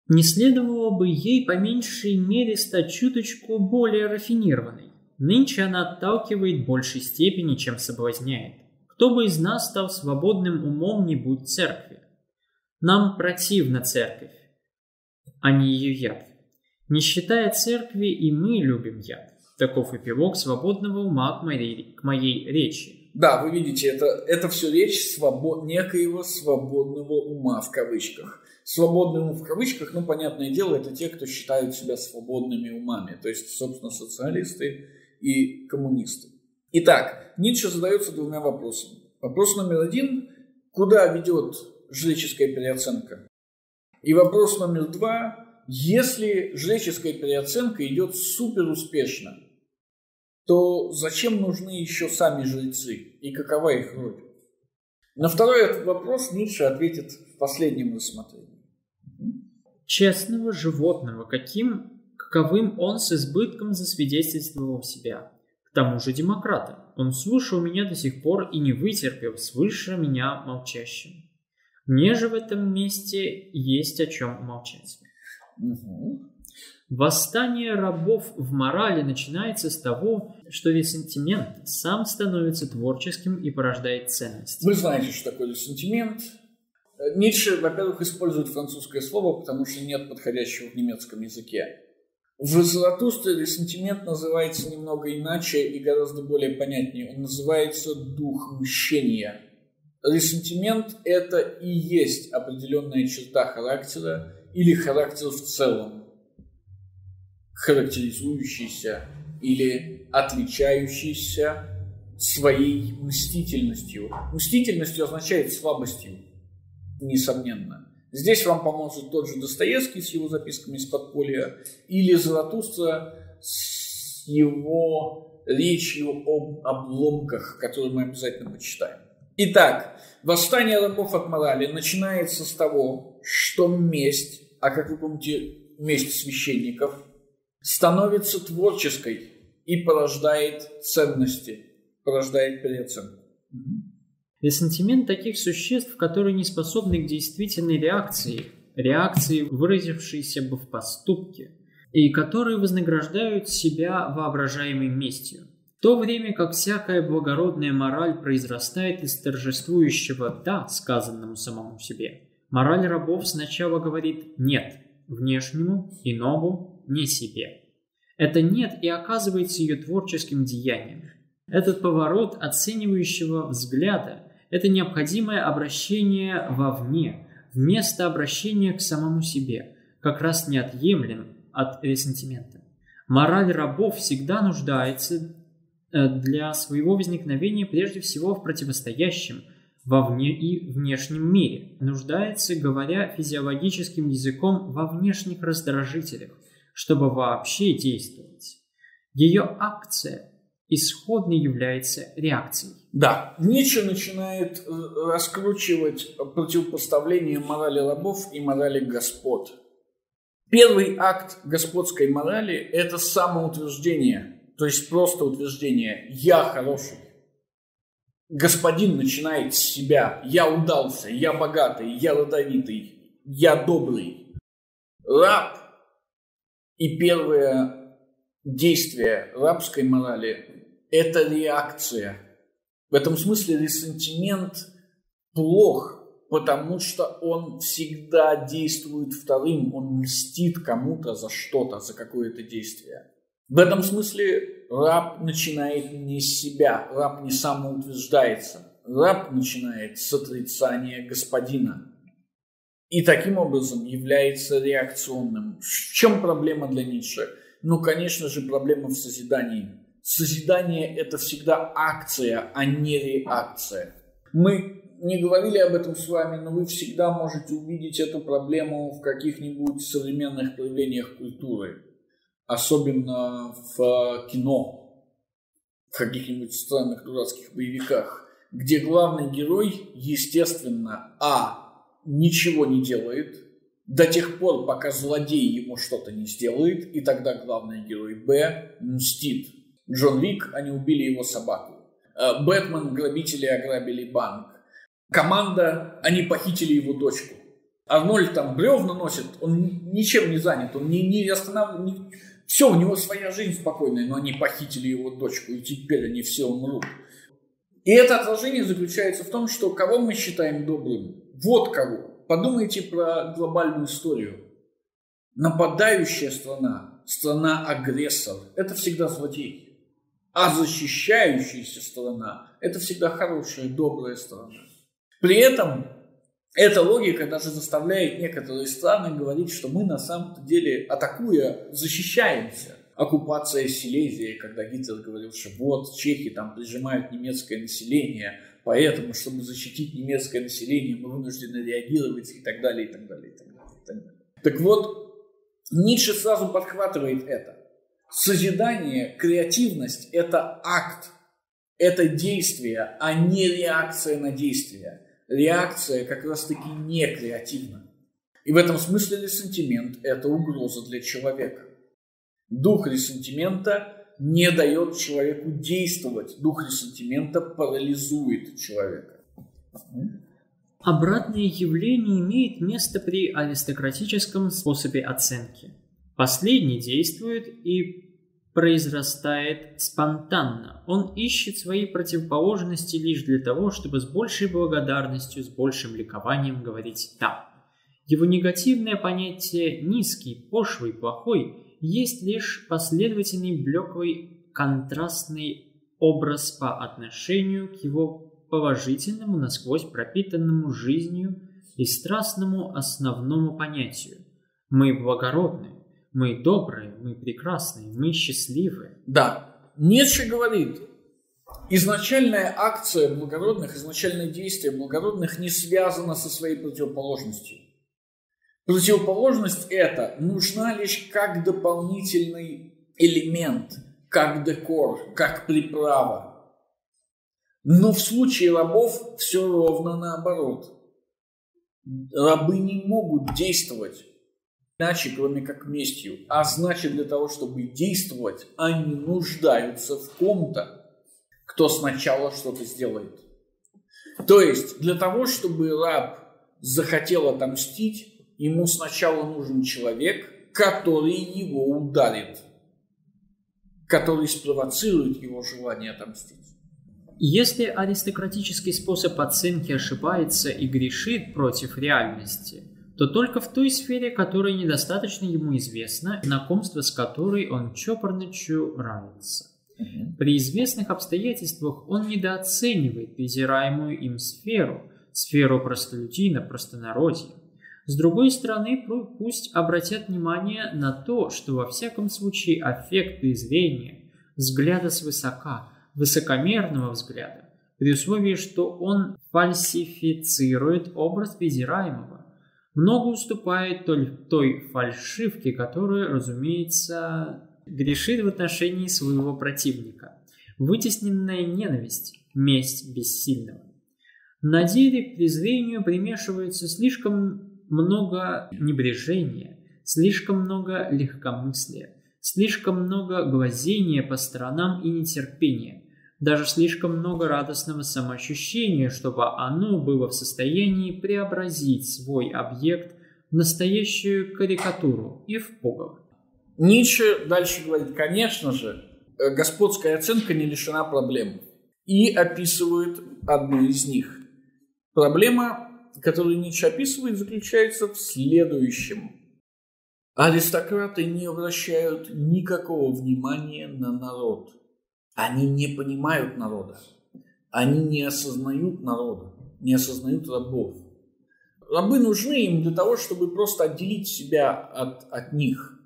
Не следовало бы ей по меньшей мере стать чуточку более рафинированной. Нынче она отталкивает в большей степени, чем соблазняет. Кто бы из нас стал свободным умом, не будь церкви. Нам противна церковь, а не ее яд. Не считая церкви, и мы любим яд. Таков эпилог свободного ума к моей, к моей речи. Да, вы видите, это, это все речь свобод, некоего свободного ума в кавычках. Свободный ум в кавычках, ну, понятное дело, это те, кто считают себя свободными умами. То есть, собственно, социалисты и коммунисты. Итак, Ницше задается двумя вопросами. Вопрос номер один – куда ведет жреческая переоценка? И вопрос номер два – если жреческая переоценка идет супер успешно, то зачем нужны еще сами жрецы и какова их роль? На второй вопрос Ницше ответит в последнем рассмотрении. Честного животного, каким, каковым он с избытком засвидетельствовал себя. К тому же демократа. Он слушал меня до сих пор и не вытерпел свыше меня молчащим. Мне же в этом месте есть о чем молчать. Угу. Восстание рабов в морали начинается с того, что ресентимент сам становится творческим и порождает ценности. Вы знаете, что такое ресентимент. Ницше, во-первых, использует французское слово, потому что нет подходящего в немецком языке. В Заратустре ресентимент называется немного иначе и гораздо более понятнее. Он называется дух мщения. Ресентимент – это и есть определенная черта характера или характер в целом характеризующийся или отличающийся своей мстительностью. Мстительностью означает слабостью, несомненно. Здесь вам поможет тот же Достоевский с его записками из подполья или Заратустра с его речью об обломках, которые мы обязательно почитаем. Итак, восстание рабов от морали начинается с того, что месть, а как вы помните, месть священников – становится творческой и порождает ценности, порождает переоценку. Ресентимент таких существ, которые не способны к действительной реакции, реакции, выразившейся бы в поступке, и которые вознаграждают себя воображаемой местью. В то время как всякая благородная мораль произрастает из торжествующего «да» сказанному самому себе, мораль рабов сначала говорит «нет» внешнему, иному, не себе. Это нет и оказывается ее творческим деянием. Этот поворот оценивающего взгляда – это необходимое обращение вовне, вместо обращения к самому себе, как раз неотъемлем от ресентимента. Мораль рабов всегда нуждается э, для своего возникновения прежде всего в противостоящем, вовне и внешнем мире, нуждается, говоря физиологическим языком, во внешних раздражителях, чтобы вообще действовать. Ее акция исходно является реакцией. Да, Ницше начинает э, раскручивать противопоставление морали рабов и морали господ. Первый акт господской морали – это самоутверждение, то есть просто утверждение «я хороший». Господин начинает с себя «я удался», «я богатый», «я родовитый», «я добрый». Раб и первое действие рабской морали – это реакция. В этом смысле ресентимент плох, потому что он всегда действует вторым, он мстит кому-то за что-то, за какое-то действие. В этом смысле раб начинает не с себя, раб не самоутверждается. Раб начинает с отрицания господина. И таким образом является реакционным. В чем проблема для Ницше? Ну, конечно же, проблема в созидании. Созидание – это всегда акция, а не реакция. Мы не говорили об этом с вами, но вы всегда можете увидеть эту проблему в каких-нибудь современных проявлениях культуры. Особенно в кино, в каких-нибудь странных дурацких боевиках, где главный герой, естественно, а, ничего не делает, до тех пор, пока злодей ему что-то не сделает, и тогда главный герой Б мстит Джон Вик, они убили его собаку. Э, Бэтмен, грабители ограбили банк. Команда, они похитили его дочку. Арнольд там бревна носит, он ничем не занят, он не, не останавливает, все, у него своя жизнь спокойная, но они похитили его дочку, и теперь они все умрут. И это отражение заключается в том, что кого мы считаем добрым? Вот кого. Подумайте про глобальную историю. Нападающая страна, страна-агрессор – это всегда злодей. А защищающаяся сторона – это всегда хорошая, добрая сторона. При этом эта логика даже заставляет некоторые страны говорить, что мы на самом деле, атакуя, защищаемся. Оккупация Силезии, когда Гитлер говорил, что вот чехи там прижимают немецкое население, поэтому, чтобы защитить немецкое население, мы вынуждены реагировать и так далее, и так далее, и так далее. И так, далее. так вот, Ницше сразу подхватывает это. Созидание, креативность – это акт, это действие, а не реакция на действие. Реакция как раз-таки не креативна. И в этом смысле ресентимент – это угроза для человека. Дух ресентимента не дает человеку действовать. Дух ресентимента парализует человека. Обратное явление имеет место при аристократическом способе оценки – Последний действует и произрастает спонтанно. Он ищет свои противоположности лишь для того, чтобы с большей благодарностью, с большим ликованием говорить «да». Его негативное понятие «низкий», «пошлый», «плохой» есть лишь последовательный блеклый контрастный образ по отношению к его положительному, насквозь пропитанному жизнью и страстному основному понятию. Мы благородны, мы добрые, мы прекрасные, мы счастливые. Да. Ницше говорит, изначальная акция благородных, изначальное действие благородных не связано со своей противоположностью. Противоположность эта нужна лишь как дополнительный элемент, как декор, как приправа. Но в случае рабов все ровно наоборот. Рабы не могут действовать иначе, кроме как местью. А значит, для того, чтобы действовать, они нуждаются в ком-то, кто сначала что-то сделает. То есть, для того, чтобы раб захотел отомстить, ему сначала нужен человек, который его ударит, который спровоцирует его желание отомстить. Если аристократический способ оценки ошибается и грешит против реальности – то только в той сфере, которая недостаточно ему известна, знакомство с которой он чопорничу нравится. При известных обстоятельствах он недооценивает презираемую им сферу, сферу простолюдина, простонародья. С другой стороны, пусть обратят внимание на то, что во всяком случае аффект презрения, взгляда свысока, высокомерного взгляда, при условии, что он фальсифицирует образ презираемого, много уступает той фальшивке, которая, разумеется, грешит в отношении своего противника. Вытесненная ненависть, месть бессильного. На деле к презрению примешивается слишком много небрежения, слишком много легкомыслия, слишком много глазения по сторонам и нетерпения, даже слишком много радостного самоощущения, чтобы оно было в состоянии преобразить свой объект в настоящую карикатуру и в пугало. Ницше дальше говорит, конечно же, э, господская оценка не лишена проблем. И описывает одну из них. Проблема, которую Ницше описывает, заключается в следующем. Аристократы не обращают никакого внимания на народ. Они не понимают народа. Они не осознают народа, не осознают рабов. Рабы нужны им для того, чтобы просто отделить себя от, от них.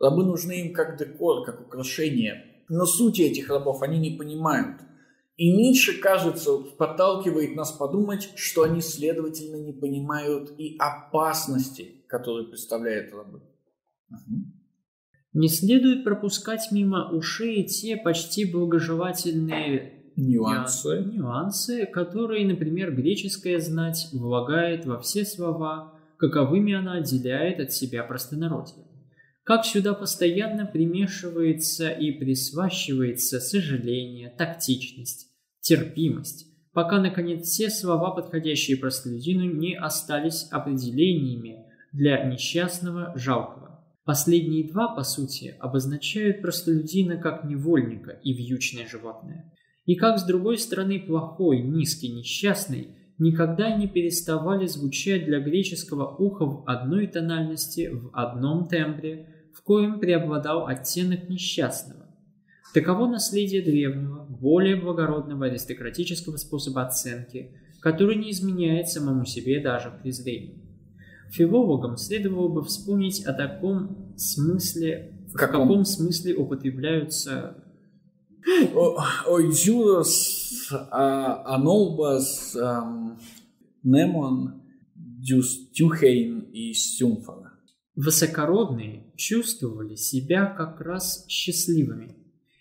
Рабы нужны им как декор, как украшение. Но сути этих рабов они не понимают. И Ницше, кажется, подталкивает нас подумать, что они, следовательно, не понимают и опасности, которые представляют рабы. Не следует пропускать мимо ушей те почти благожелательные Нюансы. нюансы, которые, например, греческая знать влагает во все слова, каковыми она отделяет от себя простонародье. Как сюда постоянно примешивается и присващивается сожаление, тактичность, терпимость, пока, наконец, все слова, подходящие простолюдину, не остались определениями для несчастного, жалкого. Последние два, по сути, обозначают простолюдина как невольника и вьючное животное. И как, с другой стороны, плохой, низкий, несчастный никогда не переставали звучать для греческого уха в одной тональности, в одном тембре, в коем преобладал оттенок несчастного. Таково наследие древнего, более благородного аристократического способа оценки, который не изменяет самому себе даже в презрении. Филологам следовало бы вспомнить о таком смысле, в каком, каком смысле употребляются Oidiurus anobas немон дюстюхейн и стюмфора. Высокородные чувствовали себя как раз счастливыми.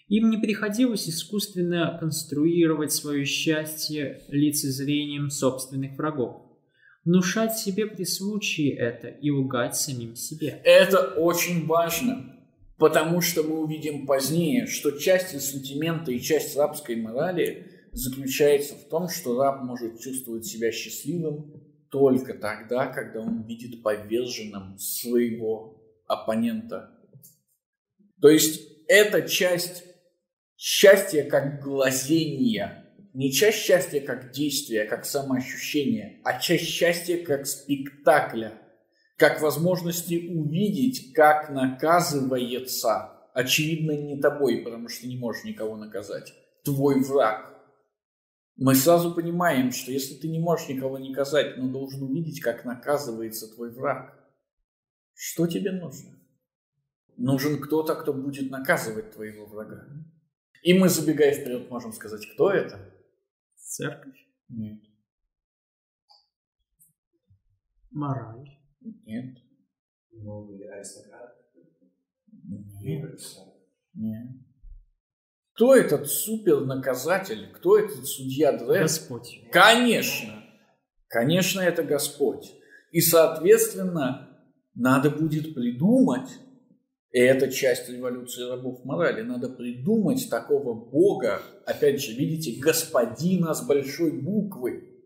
Им не приходилось искусственно конструировать свое счастье лицезрением собственных врагов. Внушать себе при случае это и лгать самим себе. Это очень важно. Потому что мы увидим позднее, что часть сантимента и часть рабской морали заключается в том, что раб может чувствовать себя счастливым только тогда, когда он видит поверженным своего оппонента. То есть это часть счастья как глазение, не часть счастья как действие, как самоощущение, а часть счастья как спектакля – как возможности увидеть, как наказывается, очевидно, не тобой, потому что не можешь никого наказать, твой враг. Мы сразу понимаем, что если ты не можешь никого наказать, но должен увидеть, как наказывается твой враг, что тебе нужно? Нужен кто-то, кто будет наказывать твоего врага. И мы, забегая вперед, можем сказать, кто это? Церковь? Нет. Мораль. Нет. Новый аристократ? Нет. Нет. Кто этот супернаказатель? Кто этот судья Дред? Господь. Конечно. Конечно, это Господь. И, соответственно, надо будет придумать, и это часть революции рабов морали, надо придумать такого Бога, опять же, видите, господина с большой буквы,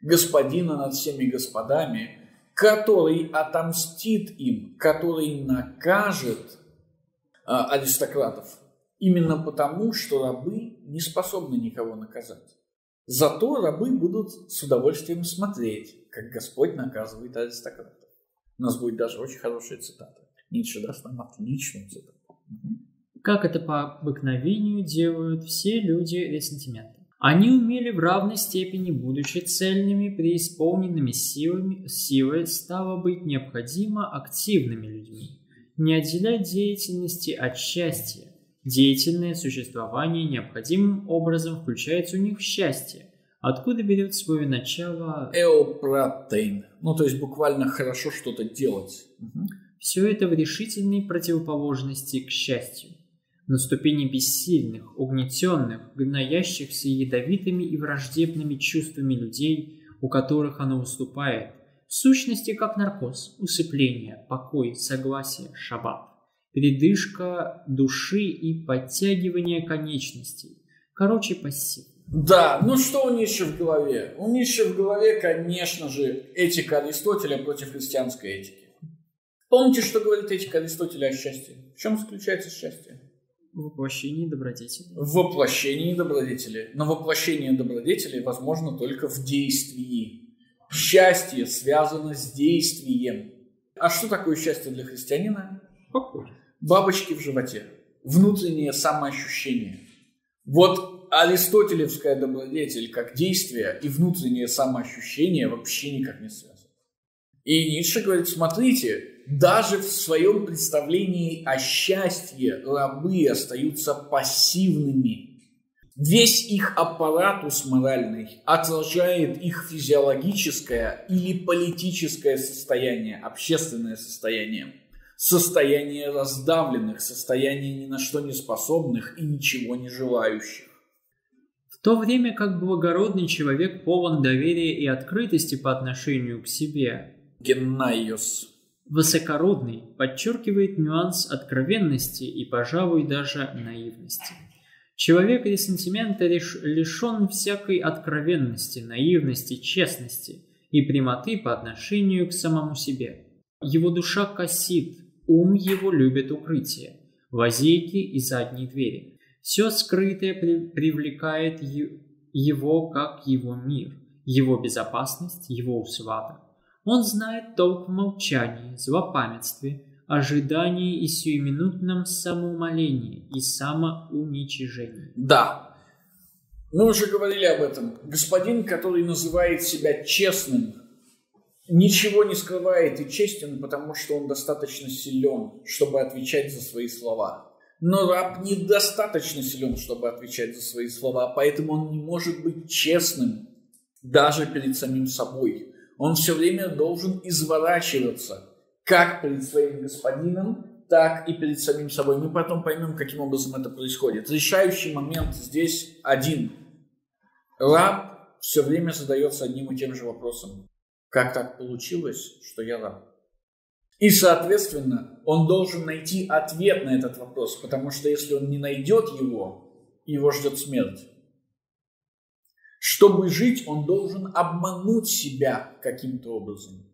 господина над всеми господами, который отомстит им, который накажет а, аристократов, именно потому, что рабы не способны никого наказать. Зато рабы будут с удовольствием смотреть, как Господь наказывает аристократов. У нас будет даже очень хорошая цитата. Ницше даст нам отличную цитату. Как это по обыкновению делают все люди ресентимента. Они умели в равной степени, будучи цельными, преисполненными силами, силой, стало быть необходимо активными людьми. Не отделять деятельности от счастья. Деятельное существование необходимым образом включается у них в счастье. Откуда берет свое начало... Эопротейн. Ну, то есть буквально хорошо что-то делать. Угу. Все это в решительной противоположности к счастью на ступени бессильных, угнетенных, гноящихся ядовитыми и враждебными чувствами людей, у которых оно уступает, в сущности как наркоз, усыпление, покой, согласие, шаббат, передышка души и подтягивание конечностей. Короче, пассив. Да, ну что у Ницше в голове? У Ницше в голове, конечно же, этика Аристотеля против христианской этики. Помните, что говорит этика Аристотеля о счастье? В чем заключается счастье? В воплощении добродетели. В воплощении добродетели. Но воплощение добродетели возможно только в действии. Счастье связано с действием. А что такое счастье для христианина? Покой. Бабочки в животе. Внутреннее самоощущение. Вот аристотелевская добродетель как действие и внутреннее самоощущение вообще никак не связаны. И Ницше говорит, смотрите, даже в своем представлении о счастье рабы остаются пассивными. Весь их аппаратус моральный отражает их физиологическое или политическое состояние, общественное состояние. Состояние раздавленных, состояние ни на что не способных и ничего не желающих. В то время как благородный человек полон доверия и открытости по отношению к себе, Геннайос. Высокородный подчеркивает нюанс откровенности и, пожалуй, даже наивности. Человек ресентимента лишен всякой откровенности, наивности, честности и прямоты по отношению к самому себе. Его душа косит, ум его любит укрытие, лазейки и задние двери. Все скрытое при привлекает его как его мир, его безопасность, его усвата. Он знает толк в молчании, злопамятстве, ожидании и сиюминутном самоумолении и самоуничижении. Да, мы уже говорили об этом. Господин, который называет себя честным, ничего не скрывает и честен, потому что он достаточно силен, чтобы отвечать за свои слова. Но раб недостаточно силен, чтобы отвечать за свои слова, поэтому он не может быть честным даже перед самим собой он все время должен изворачиваться как перед своим господином, так и перед самим собой. Мы потом поймем, каким образом это происходит. Решающий момент здесь один. Раб все время задается одним и тем же вопросом. Как так получилось, что я раб? И, соответственно, он должен найти ответ на этот вопрос, потому что если он не найдет его, его ждет смерть. Чтобы жить, он должен обмануть себя каким-то образом.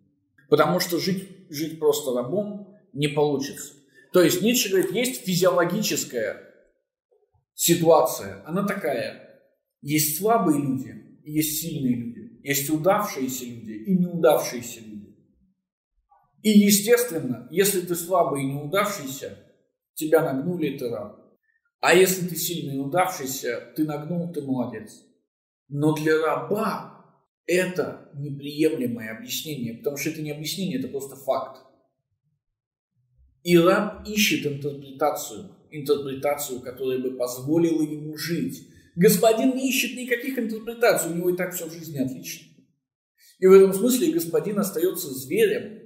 Потому что жить, жить просто рабом не получится. То есть Ницше говорит, есть физиологическая ситуация. Она такая. Есть слабые люди, есть сильные люди. Есть удавшиеся люди и неудавшиеся люди. И естественно, если ты слабый и неудавшийся, тебя нагнули, ты раб. А если ты сильный и удавшийся, ты нагнул, ты молодец. Но для раба это неприемлемое объяснение, потому что это не объяснение, это просто факт. И раб ищет интерпретацию, интерпретацию, которая бы позволила ему жить. Господин не ищет никаких интерпретаций, у него и так все в жизни отлично. И в этом смысле господин остается зверем,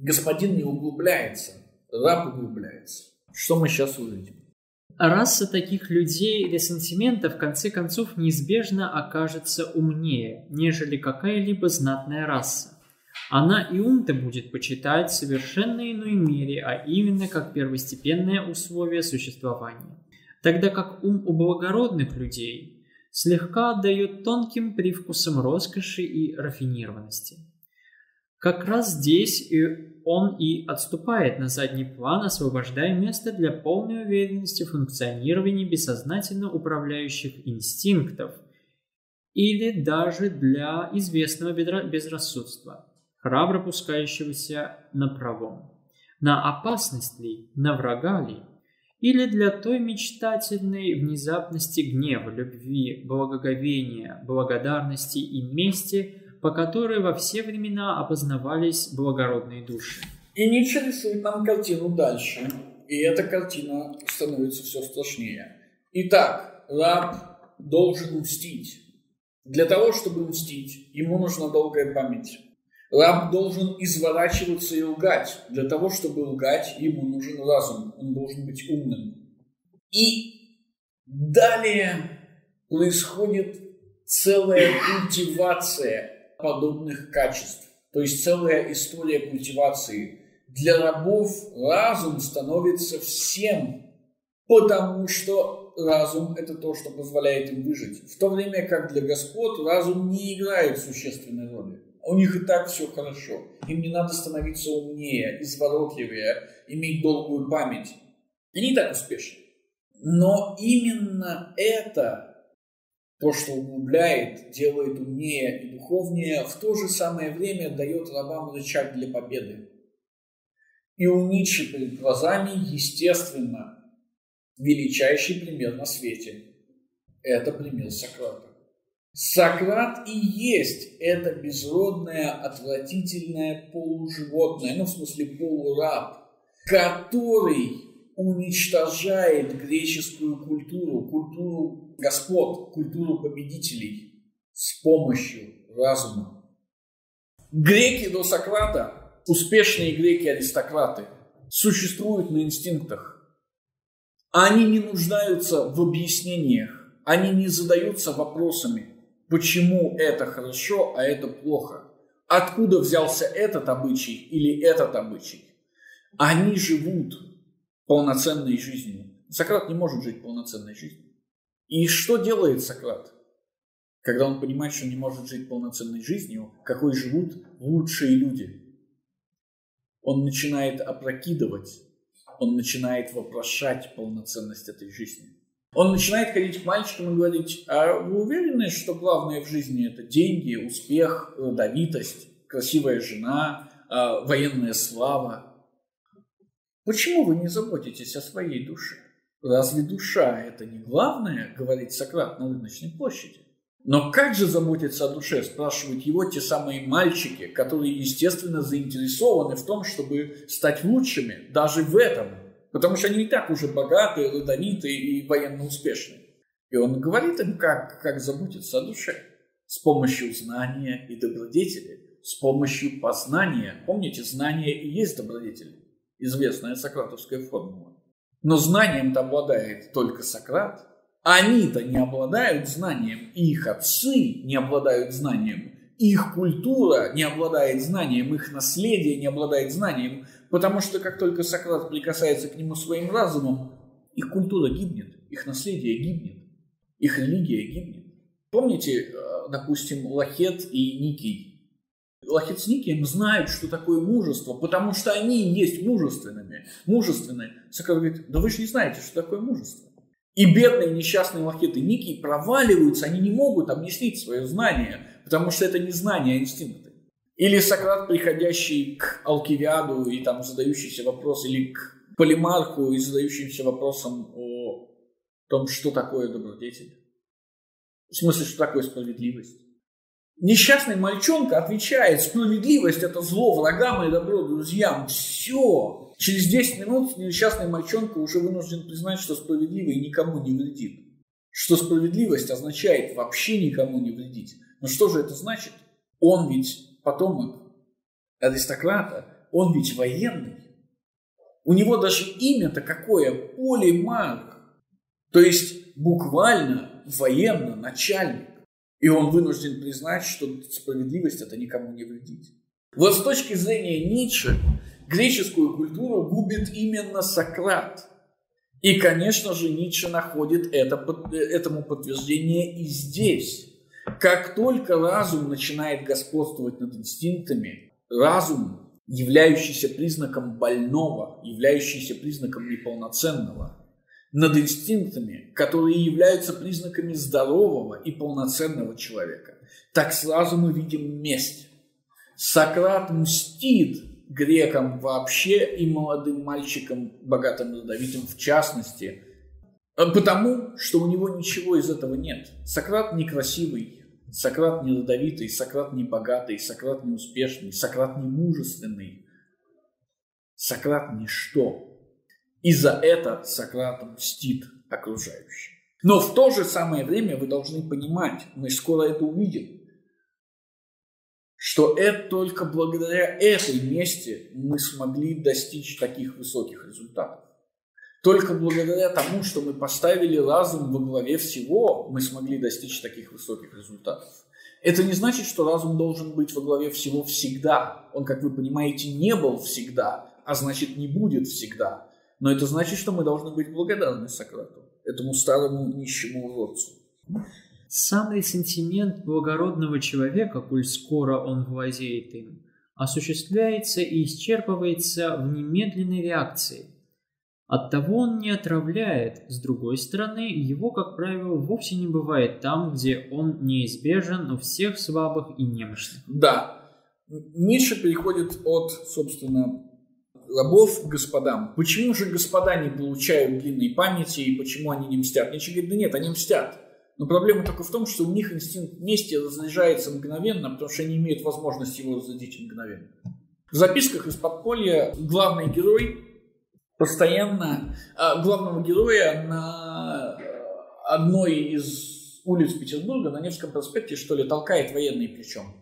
господин не углубляется, раб углубляется. Что мы сейчас увидим? Раса таких людей ресентимента в конце концов неизбежно окажется умнее, нежели какая-либо знатная раса. Она и ум-то будет почитать в совершенно иной мере, а именно как первостепенное условие существования. Тогда как ум у благородных людей слегка отдает тонким привкусом роскоши и рафинированности. Как раз здесь и он и отступает на задний план, освобождая место для полной уверенности в функционировании бессознательно управляющих инстинктов или даже для известного безрассудства, храбро пускающегося на правом. На опасность ли, на врага ли, или для той мечтательной внезапности гнева, любви, благоговения, благодарности и мести, по которой во все времена опознавались благородные души. И Ницше рисует нам картину дальше, и эта картина становится все страшнее. Итак, раб должен мстить. Для того, чтобы мстить, ему нужна долгая память. Раб должен изворачиваться и лгать. Для того, чтобы лгать, ему нужен разум. Он должен быть умным. И далее происходит целая культивация подобных качеств. То есть целая история культивации. Для рабов разум становится всем, потому что разум – это то, что позволяет им выжить. В то время как для господ разум не играет существенной роли. У них и так все хорошо. Им не надо становиться умнее, изворотливее, иметь долгую память. Они так успешны. Но именно это то, что углубляет, делает умнее и духовнее, в то же самое время дает рабам рычаг для победы. И у Ницше перед глазами, естественно, величайший пример на свете – это пример Сократа. Сократ и есть это безродное, отвратительное полуживотное, ну, в смысле полураб, который уничтожает греческую культуру, культуру господ, культуру победителей с помощью разума. Греки до Сократа, успешные греки-аристократы, существуют на инстинктах. Они не нуждаются в объяснениях, они не задаются вопросами, почему это хорошо, а это плохо. Откуда взялся этот обычай или этот обычай? Они живут полноценной жизнью. Сократ не может жить полноценной жизнью. И что делает Сократ? Когда он понимает, что не может жить полноценной жизнью, какой живут лучшие люди. Он начинает опрокидывать, он начинает вопрошать полноценность этой жизни. Он начинает ходить к мальчикам и говорить, а вы уверены, что главное в жизни это деньги, успех, родовитость, красивая жена, а, военная слава? Почему вы не заботитесь о своей душе? Разве душа – это не главное, говорит Сократ на рыночной площади? Но как же заботиться о душе, спрашивают его те самые мальчики, которые, естественно, заинтересованы в том, чтобы стать лучшими даже в этом, потому что они и так уже богатые, родовитые и военно успешные. И он говорит им, как, как заботиться о душе. С помощью знания и добродетели, с помощью познания. Помните, знание и есть добродетели известная сократовская формула. Но знанием-то обладает только Сократ. Они-то не обладают знанием, их отцы не обладают знанием, их культура не обладает знанием, их наследие не обладает знанием, потому что как только Сократ прикасается к нему своим разумом, их культура гибнет, их наследие гибнет, их религия гибнет. Помните, э, допустим, Лахет и Никий? Никием знают, что такое мужество, потому что они есть мужественными. Мужественные. Сокол говорит, да вы же не знаете, что такое мужество. И бедные несчастные Лахет и Никий проваливаются, они не могут объяснить свое знание, потому что это не знание, а инстинкты. Или Сократ, приходящий к Алкивиаду и там задающийся вопрос, или к Полимарху и задающимся вопросом о том, что такое добродетель. В смысле, что такое справедливость. Несчастный мальчонка отвечает, справедливость – это зло врагам и добро друзьям. Все. Через 10 минут несчастный мальчонка уже вынужден признать, что справедливый никому не вредит. Что справедливость означает вообще никому не вредить. Но что же это значит? Он ведь потомок аристократа, он ведь военный. У него даже имя-то какое? Полимарх. То есть буквально военно начальник. И он вынужден признать, что справедливость это никому не вредит. Вот с точки зрения Ницше, греческую культуру губит именно Сократ. И, конечно же, Ницше находит это, этому подтверждение и здесь. Как только разум начинает господствовать над инстинктами, разум, являющийся признаком больного, являющийся признаком неполноценного, над инстинктами, которые являются признаками здорового и полноценного человека. Так сразу мы видим месть. Сократ мстит грекам вообще и молодым мальчикам, богатым родовитым в частности, потому что у него ничего из этого нет. Сократ некрасивый, Сократ не родовитый, Сократ не богатый, Сократ не успешный, Сократ не мужественный, Сократ ничто. И за это Сократ мстит окружающим. Но в то же самое время вы должны понимать, мы скоро это увидим, что это только благодаря этой мести мы смогли достичь таких высоких результатов. Только благодаря тому, что мы поставили разум во главе всего, мы смогли достичь таких высоких результатов. Это не значит, что разум должен быть во главе всего всегда. Он, как вы понимаете, не был всегда, а значит не будет всегда. Но это значит, что мы должны быть благодарны Сократу, этому старому нищему уродцу. Самый сентимент благородного человека, коль скоро он владеет им, осуществляется и исчерпывается в немедленной реакции. Оттого он не отравляет, с другой стороны, его, как правило, вовсе не бывает там, где он неизбежен у всех слабых и немощных. Да, Ницше переходит от, собственно, рабов господам. Почему же господа не получают длинной памяти и почему они не мстят? Ничего говорит, да нет, они мстят. Но проблема только в том, что у них инстинкт мести разряжается мгновенно, потому что они имеют возможность его разрядить мгновенно. В записках из подполья главный герой постоянно, а, главного героя на одной из улиц Петербурга, на Невском проспекте, что ли, толкает военный плечом.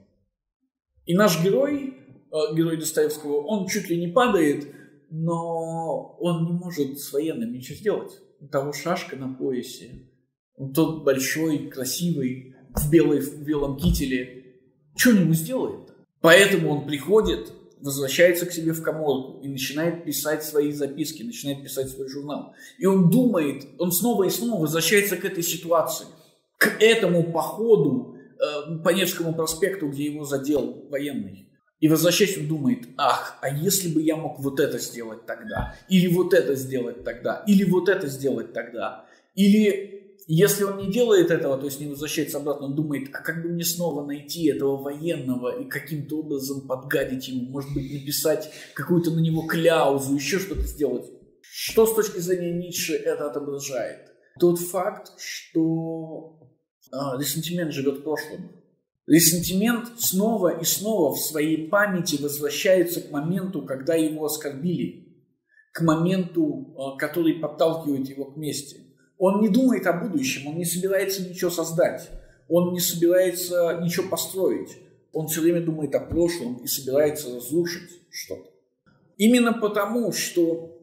И наш герой, герой Достоевского, он чуть ли не падает, но он не может с военным ничего сделать. У того шашка на поясе, он тот большой, красивый, в, белой, в белом кителе. Что он ему сделает? Поэтому он приходит, возвращается к себе в коморку и начинает писать свои записки, начинает писать свой журнал. И он думает, он снова и снова возвращается к этой ситуации, к этому походу э, по Невскому проспекту, где его задел военный. И возвращаясь, он думает, ах, а если бы я мог вот это сделать тогда, или вот это сделать тогда, или вот это сделать тогда, или если он не делает этого, то есть не возвращается обратно, он думает, а как бы мне снова найти этого военного и каким-то образом подгадить ему, может быть, написать какую-то на него кляузу, еще что-то сделать. Что с точки зрения Ницше это отображает? Тот факт, что а, ресентимент живет в прошлом. Ресентимент снова и снова в своей памяти возвращается к моменту, когда его оскорбили, к моменту, а, который подталкивает его к мести. Он не думает о будущем, он не собирается ничего создать, он не собирается ничего построить. Он все время думает о прошлом и собирается разрушить что-то. Именно потому, что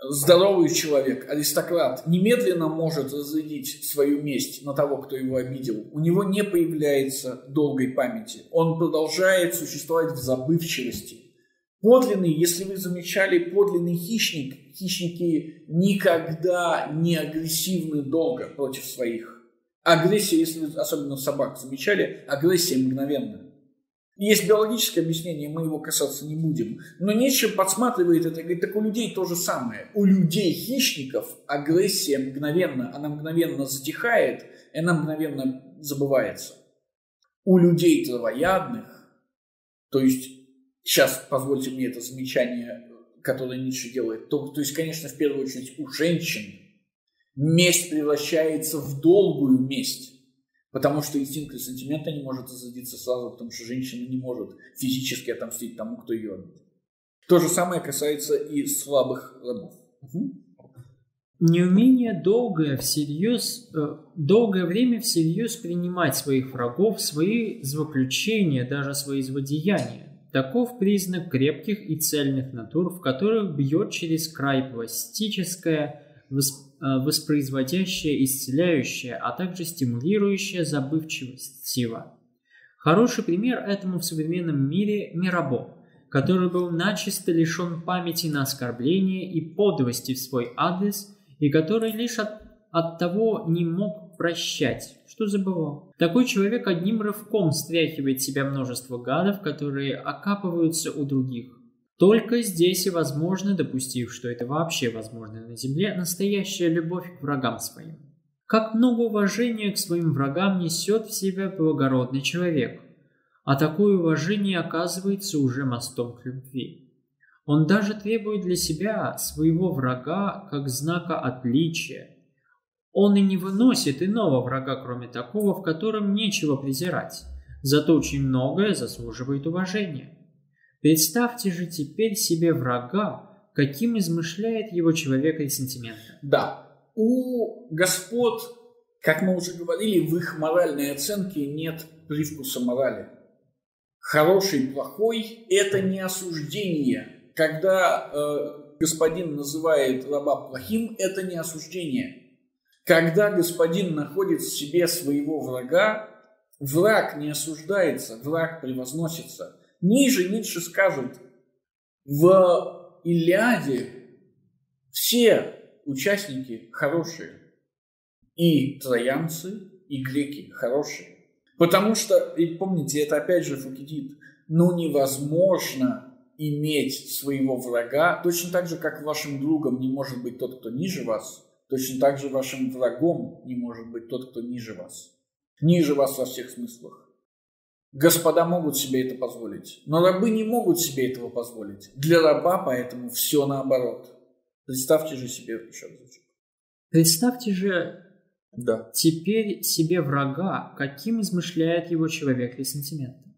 здоровый человек, аристократ, немедленно может разрядить свою месть на того, кто его обидел. У него не появляется долгой памяти. Он продолжает существовать в забывчивости. Подлинный, если вы замечали, подлинный хищник, хищники никогда не агрессивны долго против своих. Агрессия, если вы особенно собак замечали, агрессия мгновенная. Есть биологическое объяснение, мы его касаться не будем. Но Ницше подсматривает это говорит, так у людей то же самое. У людей-хищников агрессия мгновенно, она мгновенно затихает, и она мгновенно забывается. У людей травоядных, то есть сейчас позвольте мне это замечание, которое Ницше делает, то, то есть, конечно, в первую очередь у женщин месть превращается в долгую месть. Потому что инстинкт ресентимента не может разродиться сразу, потому что женщина не может физически отомстить тому, кто ее обидел. То же самое касается и слабых рабов. Угу. Неумение долгое, всерьез, э, долгое время всерьез принимать своих врагов, свои злоключения, даже свои злодеяния. Таков признак крепких и цельных натур, в которых бьет через край пластическое, э, воспроизводящее, исцеляющее, а также стимулирующее забывчивость сила. Хороший пример этому в современном мире Мирабо, который был начисто лишен памяти на оскорбление и подлости в свой адрес, и который лишь от, от того не мог прощать, что забывал. Такой человек одним рывком стряхивает себя множество гадов, которые окапываются у других. Только здесь и возможно, допустив, что это вообще возможно на Земле, настоящая любовь к врагам своим. Как много уважения к своим врагам несет в себе благородный человек, а такое уважение оказывается уже мостом к любви. Он даже требует для себя своего врага как знака отличия, он и не выносит иного врага, кроме такого, в котором нечего презирать. Зато очень многое заслуживает уважения. Представьте же теперь себе врага, каким измышляет его человек ресентимента. Да, у господ, как мы уже говорили, в их моральной оценке нет привкуса морали. Хороший, плохой – это не осуждение. Когда э, господин называет раба плохим, это не осуждение – когда господин находит в себе своего врага, враг не осуждается, враг превозносится. Ниже Ницше скажет, в Илиаде все участники хорошие. И троянцы, и греки хорошие. Потому что, ведь помните, это опять же Фукидид, ну невозможно иметь своего врага, точно так же, как вашим другом не может быть тот, кто ниже вас – Точно так же вашим врагом не может быть тот, кто ниже вас. Ниже вас во всех смыслах. Господа могут себе это позволить, но рабы не могут себе этого позволить. Для раба поэтому все наоборот. Представьте же себе еще разочек. Представьте же Да. теперь себе врага, каким измышляет его человек ресентиментом.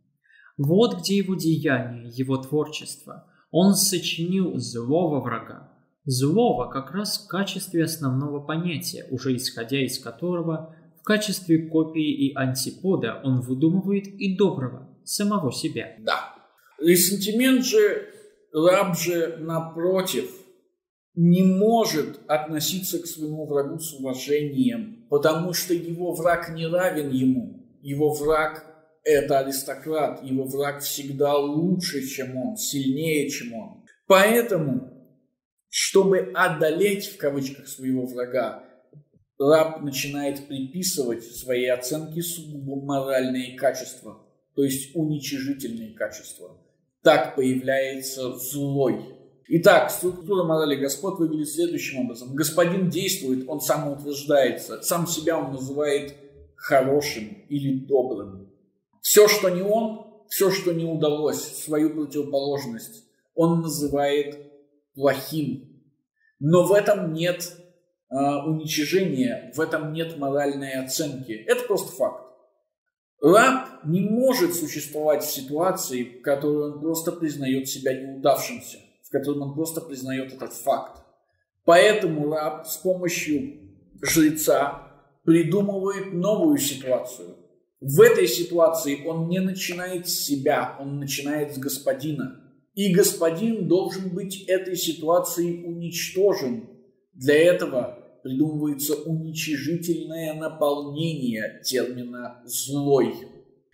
Вот где его деяние, его творчество. Он сочинил злого врага. Злого как раз в качестве основного понятия, уже исходя из которого в качестве копии и антипода он выдумывает и доброго, самого себя. Да. Ресентимент же, раб же, напротив, не может относиться к своему врагу с уважением, потому что его враг не равен ему. Его враг – это аристократ, его враг всегда лучше, чем он, сильнее, чем он. Поэтому, чтобы одолеть, в кавычках, своего врага, раб начинает приписывать свои оценки сугубо моральные качества, то есть уничижительные качества. Так появляется злой. Итак, структура морали господ выглядит следующим образом. Господин действует, он самоутверждается, сам себя он называет хорошим или добрым. Все, что не он, все, что не удалось, свою противоположность, он называет плохим. Но в этом нет уничижения, в этом нет моральной оценки. Это просто факт. Раб не может существовать в ситуации, в которой он просто признает себя неудавшимся, в которой он просто признает этот факт. Поэтому раб с помощью жреца придумывает новую ситуацию. В этой ситуации он не начинает с себя, он начинает с господина. И господин должен быть этой ситуацией уничтожен. Для этого придумывается уничижительное наполнение термина «злой».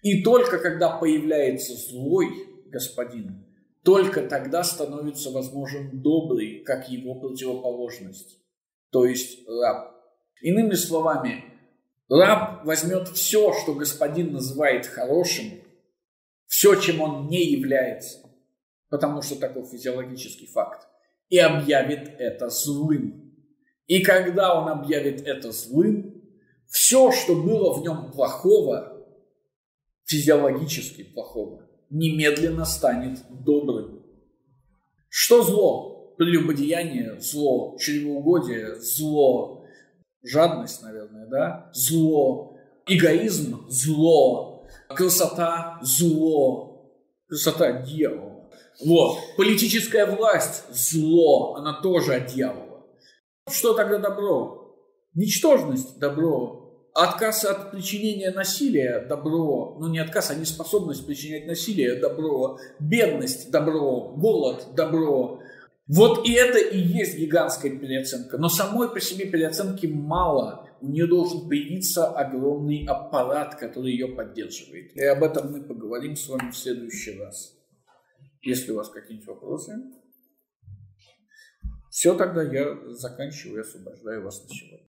И только когда появляется злой господин, только тогда становится возможен добрый, как его противоположность, то есть раб. Иными словами, раб возьмет все, что господин называет хорошим, все, чем он не является, потому что такой физиологический факт, и объявит это злым. И когда он объявит это злым, все, что было в нем плохого, физиологически плохого, немедленно станет добрым. Что зло? Прелюбодеяние, зло, чревоугодие, зло, жадность, наверное, да, зло, эгоизм, зло, красота, зло, красота дьявола. Вот, политическая власть, зло, она тоже от дьявола. Что тогда добро? Ничтожность – добро. Отказ от причинения насилия – добро. Ну, не отказ, а неспособность причинять насилие – добро. Бедность – добро. Голод – добро. Вот и это и есть гигантская переоценка. Но самой по себе переоценки мало. У нее должен появиться огромный аппарат, который ее поддерживает. И об этом мы поговорим с вами в следующий раз. Если у вас какие-нибудь вопросы. Все, тогда я заканчиваю и освобождаю вас на сегодня.